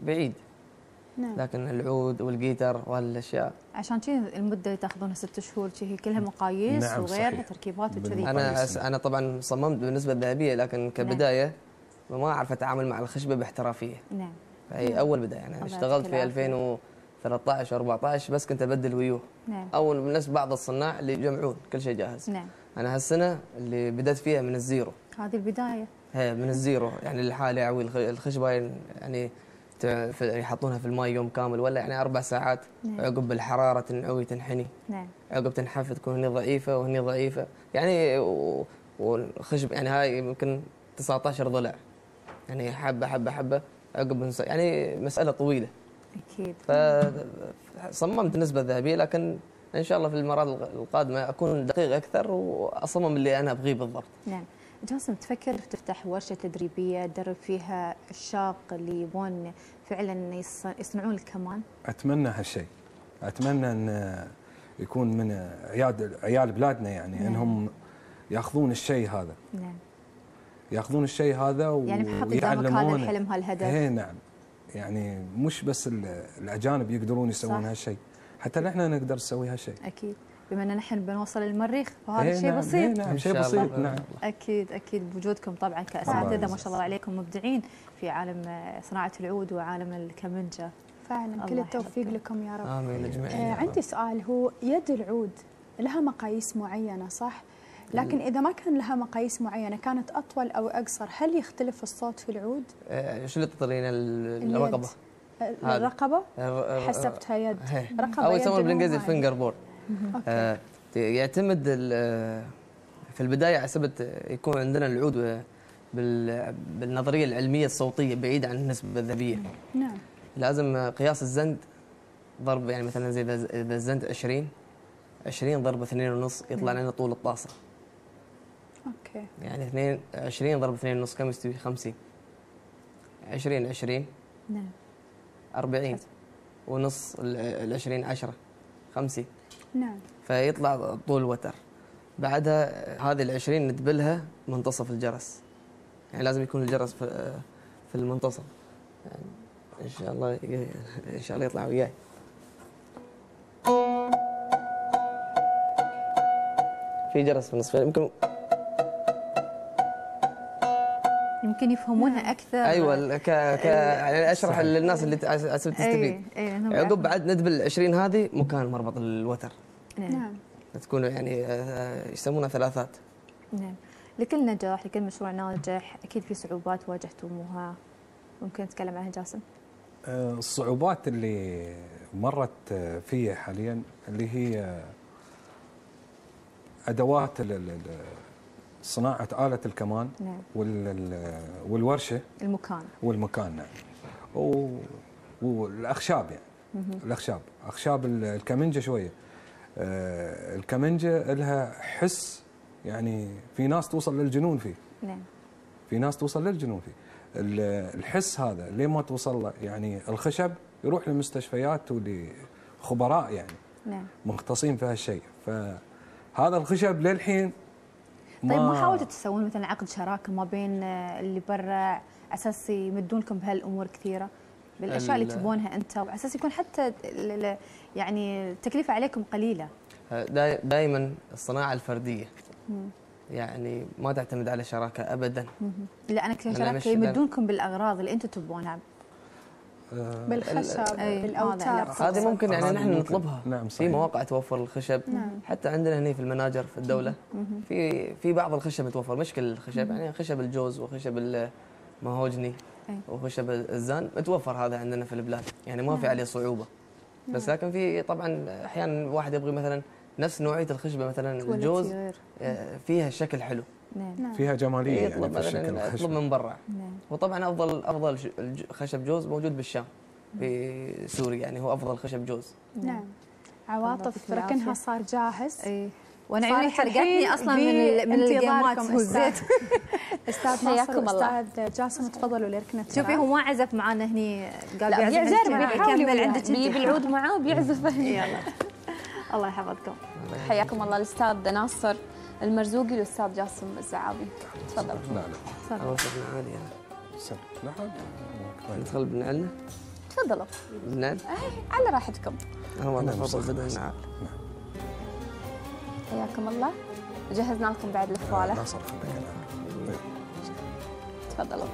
بعيد نعم لكن العود والجيتار وهالاشياء عشان كذي المدة اللي تاخذونها ست شهور هي كلها مقاييس نعم، وغيرها. تركيبات وكذي. أنا أس... أنا طبعا صممت بالنسبة الذهبيه لكن كبداية ما أعرف أتعامل مع الخشبة باحترافية نعم فهي أول بداية يعني اشتغلت في العافية. 2013 و14 بس كنت أبدل ويوه. نعم. أو بالنسبة لبعض الصناع اللي يجمعون كل شيء جاهز. نعم. أنا هالسنة اللي بدأت فيها من الزيرو. هذه البداية. هي من ال zero. يعني الحالة أو الخ- الخشبه يعني في- يحطونها في الماء يوم كامل ولا يعني أربع ساعات. نعم. عقب الحرارة تنعوي تنحني. نعم. عقب تنحف تكون هني ضعيفة وهني ضعيفة. يعني والخشب يعني هاي يمكن 19 ضلع. يعني حبة حبة حبة. عقب يعني مسألة طويلة. أكيد. فصممت نسبة ذهبية لكن إن شاء الله في المرات القادمة أكون دقيق أكثر وأصمم اللي أنا أبغيه بالضبط. نعم. جاسم تفكر تفتح ورشة تدريبية تدرب فيها الشاق اللي يبون فعلا يص- يصنعون الكمان؟ أتمنى هالشيء. أتمنى أن يكون من عيال عيال بلادنا يعني نعم. إنهم يأخذون الشيء هذا. نعم. يأخذون الشيء هذا و- يعني بحط قدامك هذا. الحلم هالهدف. اي نعم. يعني مش بس ال- الأجانب يقدرون يسوون. هالشيء حتى نحن نقدر نسوي هالشيء أكيد بما ان نحن بنوصل المريخ فهذا إيه شيء نعم، بسيط إيه نعم شيء. بسيط نعم أكيد أكيد بوجودكم طبعا كأساتذة ما. شاء الله عليكم مبدعين في عالم آه، صناعة العود وعالم الكمنجة فعلا كل التوفيق. لكم يا رب آمين آه أجمعين عندي سؤال هو يد العود لها مقاييس معينة صح؟ لكن إذا ما كان لها مقاييس معينة كانت أطول أو أقصر هل يختلف الصوت في العود؟ آه، شو اللي تطلعين. الرقبة آه، هذا. الرقبة الر- الر- حسبتها يد هي. رقبة أو يد يسمونه بالإنجليزي. ال finger board. آه، يعتمد آه، في البداية حسبت يكون عندنا العود بال- بالنظرية العلمية الصوتية بعيد عن النسبة الذهبية نعم لازم قياس الزند ضرب يعني مثلا زي اذا الزند 20 20 ضرب 2 ونص يطلع لنا طول الطاسة أوكي. يعني 2 20 ضرب 2 ونص كم يستوي؟ 50 20 20 نعم. 40 ونص ال 20 10 50 نعم. فيطلع طول وتر. بعدها هذه ال 20 ندبلها منتصف الجرس. يعني لازم يكون الجرس في في المنتصف. يعني إن شاء الله إن شاء الله يطلع وياي. في جرس في النصف يمكن يمكن يفهمونها أكثر. أيوه ال- ك ك يعني أشرح للناس اللي تستفيد اي اي لأنهم عقب بعد ندبل ال 20 هذه مكان مربط الوتر. نعم. نعم. تكون يعني آه، يسمونها ثلاثات. نعم. لكل نجاح لكل مشروع ناجح أكيد في صعوبات واجهتموها. ممكن نتكلم عنها جاسم؟ آه، الصعوبات اللي مرت آه، فيها حاليا اللي هي أدوات ال- ال- ال- صناعة آلة الكمان نعم. وال- ال- والورشة المكان. والمكان نعم. و- والأخشاب يعني. الأخشاب. أخشاب ال- الكمنجة شوية. آه، الكمنجة لها حس يعني في ناس توصل للجنون فيه. نعم. في ناس توصل للجنون فيه. ال- الحس هذا ليه ما توصل له؟ يعني الخشب يروح للمستشفيات ولخبراء يعني. نعم. مختصين في هالشيء. فهذا الخشب للحين طيب ما حاولتوا تسوون مثلا عقد شراكة ما بين آه، اللي برا أساس يمدون لكم بهالأمور كثيرة بالأشياء اللي ال- تبونها أنتم وعلى أساس يكون حتى يعني التكلفة عليكم قليلة؟ دائما الصناعة الفردية. يعني ما تعتمد على شراكة ابدا. لا أنا كنت لا، مش- شراكه يمدونكم بالأغراض اللي أنتم تبونها. آه، بالخشب بالأوتار. هذه ممكن يعني نحن. نطلبها. نعم، في صحيح. مواقع توفر الخشب. حتى عندنا هنا في المناجر في الدولة. في في بعض الخشب متوفر مش كل الخشب يعني خشب الجوز وخشب المهوجني. وخشب الزان. متوفر هذا عندنا في البلاد. يعني ما في عليه صعوبة. بس لكن في طبعا أحيانا واحد يبغي مثلا نفس نوعية الخشبة مثلا الجوز. آه، فيها شكل حلو. نعم. فيها جمالية يعني يطلب في الشكل مثلا الخشب. يطلب من برا. نعم. وطبعا أفضل أفضل خشب جوز موجود بالشام في سوريا يعني هو أفضل خشب جوز. نعم. عواطف يعطيكم العافية. ركنها صار جاهز. اي وأنا عيوني حرقتني أصلا من من الجيمات بانتظاركم والزيت أستاذ ناصر حياكم الله. واستاذ جاسم تفضلوا لركنه شوفي هو ما عزف معانا هني. قال بيعزف. بيكمل حاولي عندك. بيجيب العود معاه وبيعزف. يلا. الله يحفظكم. حياكم الله الأستاذ ناصر. المرزوقي والاستاذ جاسم الزعابي. تفضلوا لا لا انا وصلنا عادي سر. لا. طيب. ندخل بالنعل تفضلوا. بالنعل على راحتكم. أنا والله نعم، النعال حياكم الله. جهزنا لكم بعد لا أنا. تفضلوا.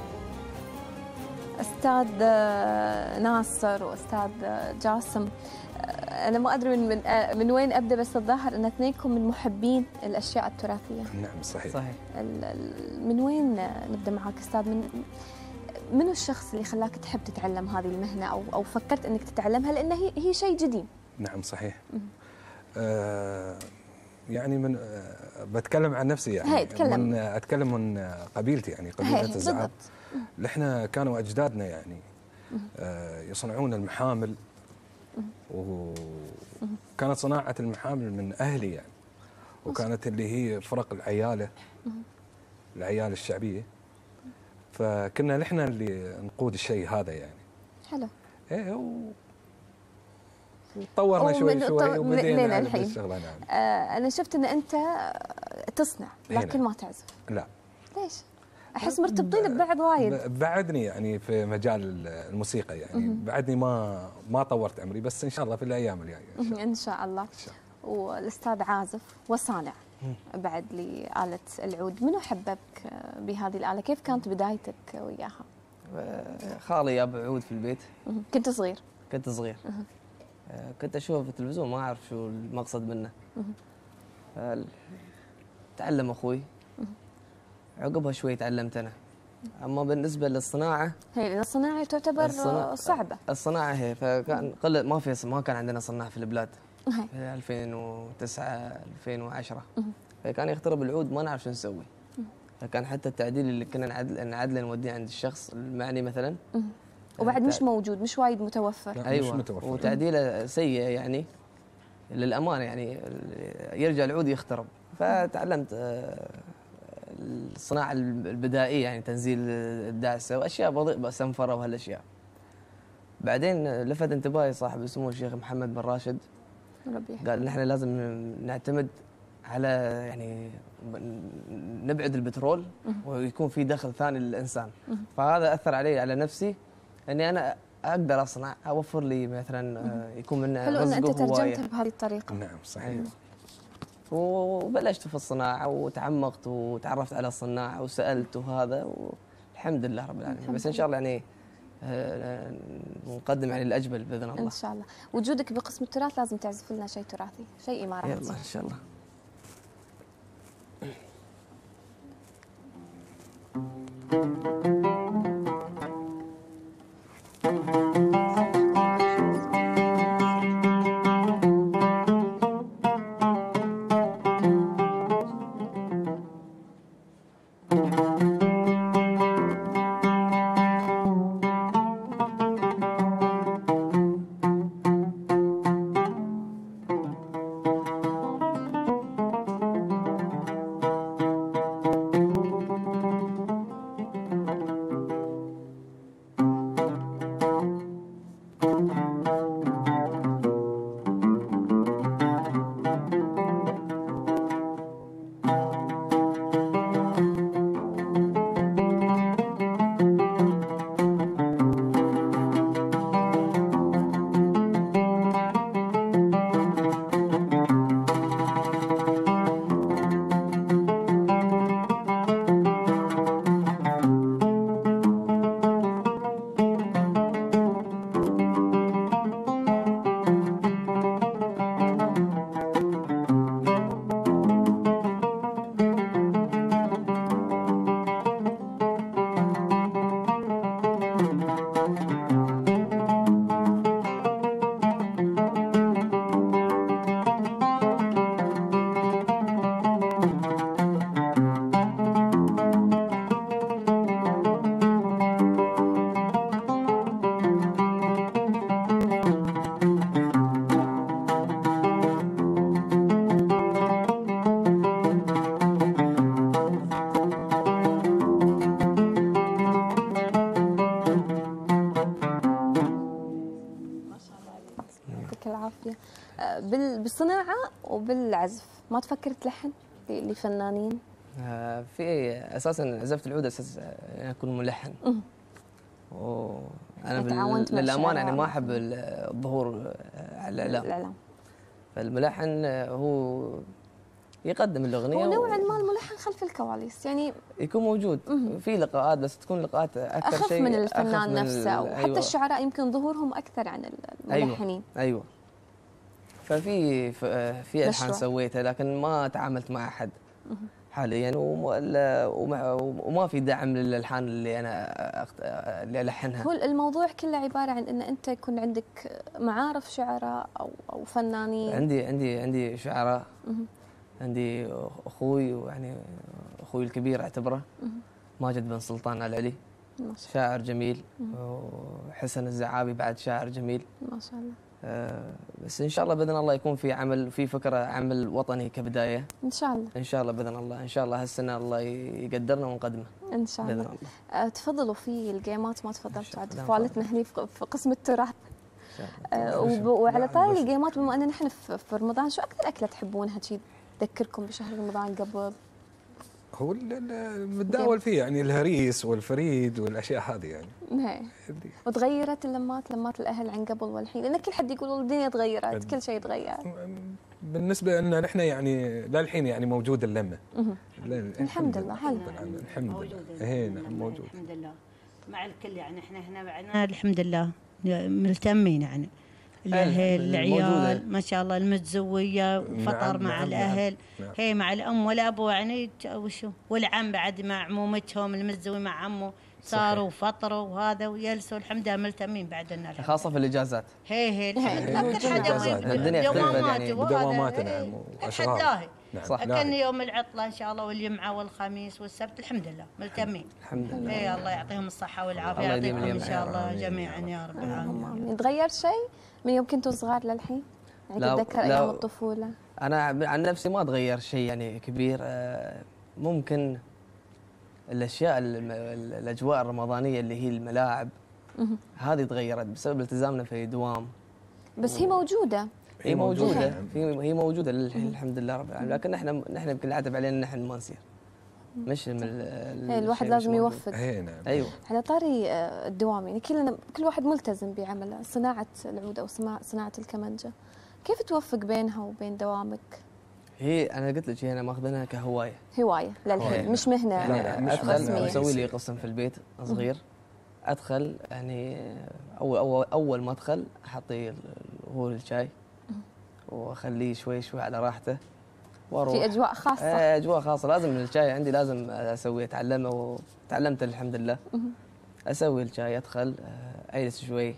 أستاذ ناصر وأستاذ جاسم أنا ما أدري من من, من وين أبدأ بس الظاهر إن اثنينكم من محبين الأشياء التراثية. نعم صحيح. صحيح. ال- ال- من وين نبدأ معك أستاذ؟ من منو الشخص اللي خلاك تحب تتعلم هذه المهنة أو أو فكرت إنك تتعلمها؟ لأن هي هي شيء جديد. نعم صحيح. آه يعني من آه بتكلم عن نفسي يعني. هاي، تكلم. من آه أتكلم من آه قبيلتي يعني قبيلة الزعاب إحنا كانوا أجدادنا يعني آه يصنعون المحامل وكانت صناعة المحامل من أهلي يعني. وكانت اللي هي فرق العيالة العياله الشعبية. فكنا نحن اللي نقود الشيء هذا يعني. حلو. إيه و... وتطورنا شوي شوي وبدينا. الشغله نعم. آه أنا شفت إن أنت تصنع لكن هنا. ما تعزف. لا. ليش؟ أحس مرتبطين ببعض وايد. بعدني يعني في مجال الموسيقى يعني. بعدني ما ما طورت عمري بس إن شاء الله في الأيام الجاية. إن شاء الله. إن شاء الله. إن شاء الله. والأستاذ عازف وصانع بعد لآلة العود. منو حببك بهذه الآلة؟ كيف كانت بدايتك وياها؟ آه، خالي جاب عود في البيت. كنت صغير. كنت صغير. آه، كنت أشوفه في التلفزيون ما أعرف شو المقصد منه. فال- تعلم أخوي. عقبها شوي تعلمت أنا. أما بالنسبة للصناعة هي لأن الصناعة تعتبر الصنا- صعبة. الصناعة هي فكان قلة ما في ما كان عندنا صناع في البلاد. هي. في 2009 2010 فكان يخترب العود ما نعرف شو نسوي. فكان حتى التعديل اللي كنا نعدل نعدله نوديه عند الشخص المعني مثلا. وبعد مش موجود مش وايد متوفر. لا، مش أيوه متوفر. وتعديله سيء يعني للأمانة يعني يرجع العود يخترب. فتعلمت آه، الصناعة البدائية يعني تنزيل الدعسه واشياء بسيطه سنفره وهالاشياء بعدين لفت انتباهي صاحب سمو الشيخ محمد بن راشد. ربي. قال نحن لازم نعتمد على يعني نبعد البترول ويكون في دخل ثاني للإنسان. فهذا أثر علي على نفسي إني أنا أقدر أصنع أوفر لي مثلا آه، يكون من حلو إن أنت ترجمتها بهذه الطريقة نعم صحيح. أيوة. وبلشت في الصناعة وتعمقت وتعرفت على الصناعة وسألت وهذا والحمد لله رب العالمين. بس إن شاء الله يعني آه، نقدم يعني الأجمل بإذن الله. إن شاء الله. وجودك بقسم التراث لازم تعزف لنا شيء تراثي شيء إماراتي. يلا إن شاء الله. يعطيك وبالعزف. ما تفكر تلحن لفنانين آه، في أساسا عزفت العود أساس آه، أكون ملحن. وأنا للأمانة يعني ما. أحب ال- الظهور آه، على الإعلام. الإعلام. فالملحن آه، هو يقدم الأغنية هو نوعا و- ما الملحن خلف الكواليس. يعني يكون موجود. في لقاءات بس تكون لقاءات أكثر أخف شيء من أخف الفنان من نفسه وحتى أيوة. الشعراء يمكن ظهورهم أكثر عن الملحنين. أيوه. ففي في ألحان. سويتها لكن ما تعاملت مع أحد حاليا وما, وما في دعم للألحان اللي أنا أخت- اللي ألحنها. هو الموضوع كله عبارة عن إن أنت يكون عندك معارف شعراء أو أو فنانين. عندي عندي عندي شعراء. عندي أخوي ويعني أخوي الكبير أعتبره. ماجد بن سلطان العلي ما شاء شاعر جميل. وحسن الزعابي بعد شاعر جميل. ما شاء الله. آه، بس إن شاء الله بإذن الله يكون في عمل في فكرة عمل وطني كبداية. إن شاء الله. إن شاء الله بإذن الله. إن شاء الله هالسنة الله يقدرنا ونقدمه. إن شاء بإذن الله. الله. آه، تفضلوا في الجيمات ما تفضلتوا. شاء عاد الله. فوالتنا هني في قسم التراث. آه، وعلى طاري الجيمات بما أن نحن في في رمضان شو أكثر أكلة تحبونها؟ شي تذكركم بشهر رمضان قبل. هو ال- ال- المتداول فيه يعني الهريس والفريد والأشياء هذه يعني. هي. وتغيرت اللمات لمات الأهل عن قبل والحين لأن كل حد يقول الدنيا تغيرت كل شيء تغير بالنسبة لنا نحن يعني للحين يعني موجود اللمة. الحمد لله، حلو. رب العالمين، الحمد. لله. إيه نعم موجود. الحمد لله. مع الكل يعني إحنا هنا معنا الحمد لله. ملتمين يعني. الأهل. العيال ما شاء الله المتزويه وفطر نعم، مع نعم، الأهل. نعم. هي مع الأم والابو يعني وشو؟ والعم بعد مع عمومتهم المتزوي مع عمه. صاروا وفطروا وهذا ويلسوا الحمد لله ملتمين بعد النار خاصة في الإجازات. هي هي الدنيا اختلفت يعني. بدوامات هي. نعم كل حد واشغال لاهي. نعم. صح. يوم العطلة إن شاء الله والجمعة والخميس والسبت الحمد لله ملتمين. الحمد لله. اي الله يعطيهم الصحة والعافية. الله يديم يعطيكم إن اليمن. شاء الله جميعا يا رب. العالمين. تغير شيء؟ من يوم كنتوا صغار للحين؟ يعني لا- تتذكر. أيام الطفولة؟ أنا عن نفسي ما تغير شيء يعني كبير. آه، ممكن الأشياء الأجواء الرمضانية اللي هي الملاعب. هذه تغيرت بسبب التزامنا في دوام. بس هي موجودة. هي موجودة. هي موجودة للحين الحمد لله رب العالمين. لكن إحنا نحن يمكن العتب علينا نحن ما نصير. مش من ال- هي الواحد الشيء لازم. يوفق. إيه نعم. أيوه. على طاري آه، الدوام يعني كلنا كل واحد ملتزم بعمله صناعة العود أو صناعه الكمنجه كيف توفق بينها وبين دوامك؟ هي أنا قلت لك هي أنا ماخذينها كهواية. هواية. للحين هواية. مش مهنة لا، لا، مش أدخل رسميه أسوي لي قسم في البيت صغير. أدخل يعني اول اول أول ما أدخل أحط ال- هو الشاي. وأخليه شوي شوي على راحته. وأروح. في أجواء خاصة. إيه، أجواء خاصة. لازم الشاي عندي لازم أسويه أتعلمه. وتعلمته الحمد لله. أسوي الشاي أدخل آه، أجلس شوي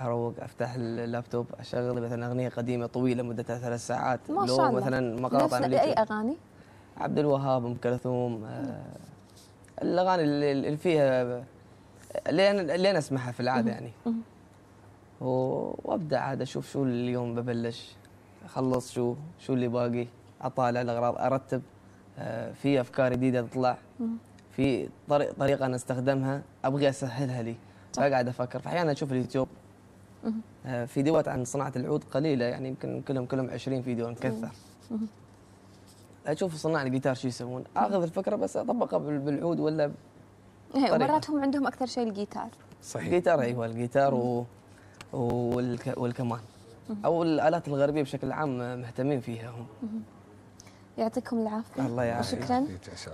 أروق أفتح اللابتوب أشغل مثلا أغنية قديمة طويلة مدتها ثلاث ساعات. ما لو شاء الله. مثلا مقاطع من أي. أغاني؟ عبد الوهاب أم كلثوم آه، الأغاني اللي فيها اللي أنا اللي أنا أسمعها في العادة يعني. وأبدأ عاد أشوف شو اليوم ببلش. اخلص شو شو اللي باقي؟ اطالع الأغراض. أرتب آه، في أفكار جديدة تطلع. في طريق طريقة أنا أستخدمها. أبغى أسهلها لي. فاقعد أفكر. فأحيانا أشوف اليوتيوب. آه، فيديوهات عن صناعة العود قليلة. يعني يمكن كلهم كلهم 20 فيديو نكثر أشوف صناع الجيتار شو يسوون. آخذ الفكرة بس أطبقها بال- بالعود ولا طريقة. مرات هم عندهم أكثر شيء الجيتار. صحيح. الجيتار أيوه الجيتار و... والك... والكمان. أو الآلات الغربية بشكل عام مهتمين فيها هم. يعطيكم العافية. الله يعافيك. وشكرا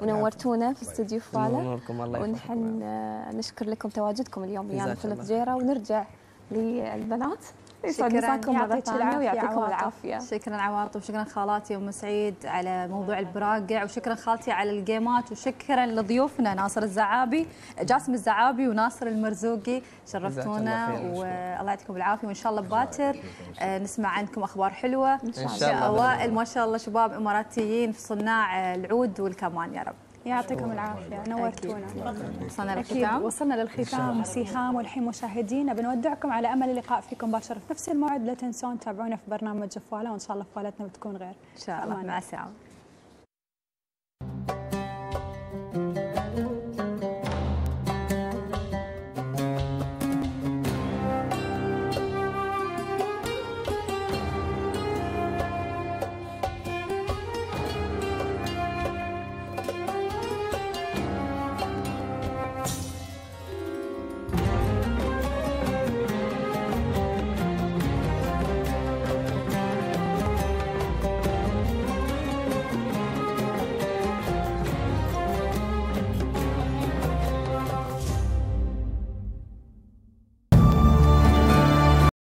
ونورتونا في استوديو فوالة. نوركم. الله يحفظكم ونحن نشكر لكم تواجدكم اليوم ويانا جزاك في. الفجيره ونرجع للبنات. يسعد شكراً. مساكم مره ثانية العافية ويعطيكم عواطف. العافية. شكرا عواطف. وشكرا خالاتي ام سعيد على موضوع البراقع. وشكرا خالتي على اللقيمات. وشكرا لضيوفنا ناصر الزعابي جاسم الزعابي وناصر المرزوقي. شرفتونا. والله يعطيكم العافية. وإن شاء الله بباكر آه، نسمع عنكم أخبار حلوة. إن شاء الله. أوائل ما شاء الله شباب إماراتيين في صناع العود والكمان يا رب. يعطيكم العافية. نورتونا. وصلنا للختام. وصلنا للختام. سهام والحين مشاهدينا بنودعكم على أمل اللقاء فيكم مباشرة في نفس الموعد. لا تنسون تابعونا في برنامج فوالة وإن شاء الله فوالتنا بتكون غير. إن شاء الله. مع السلامة.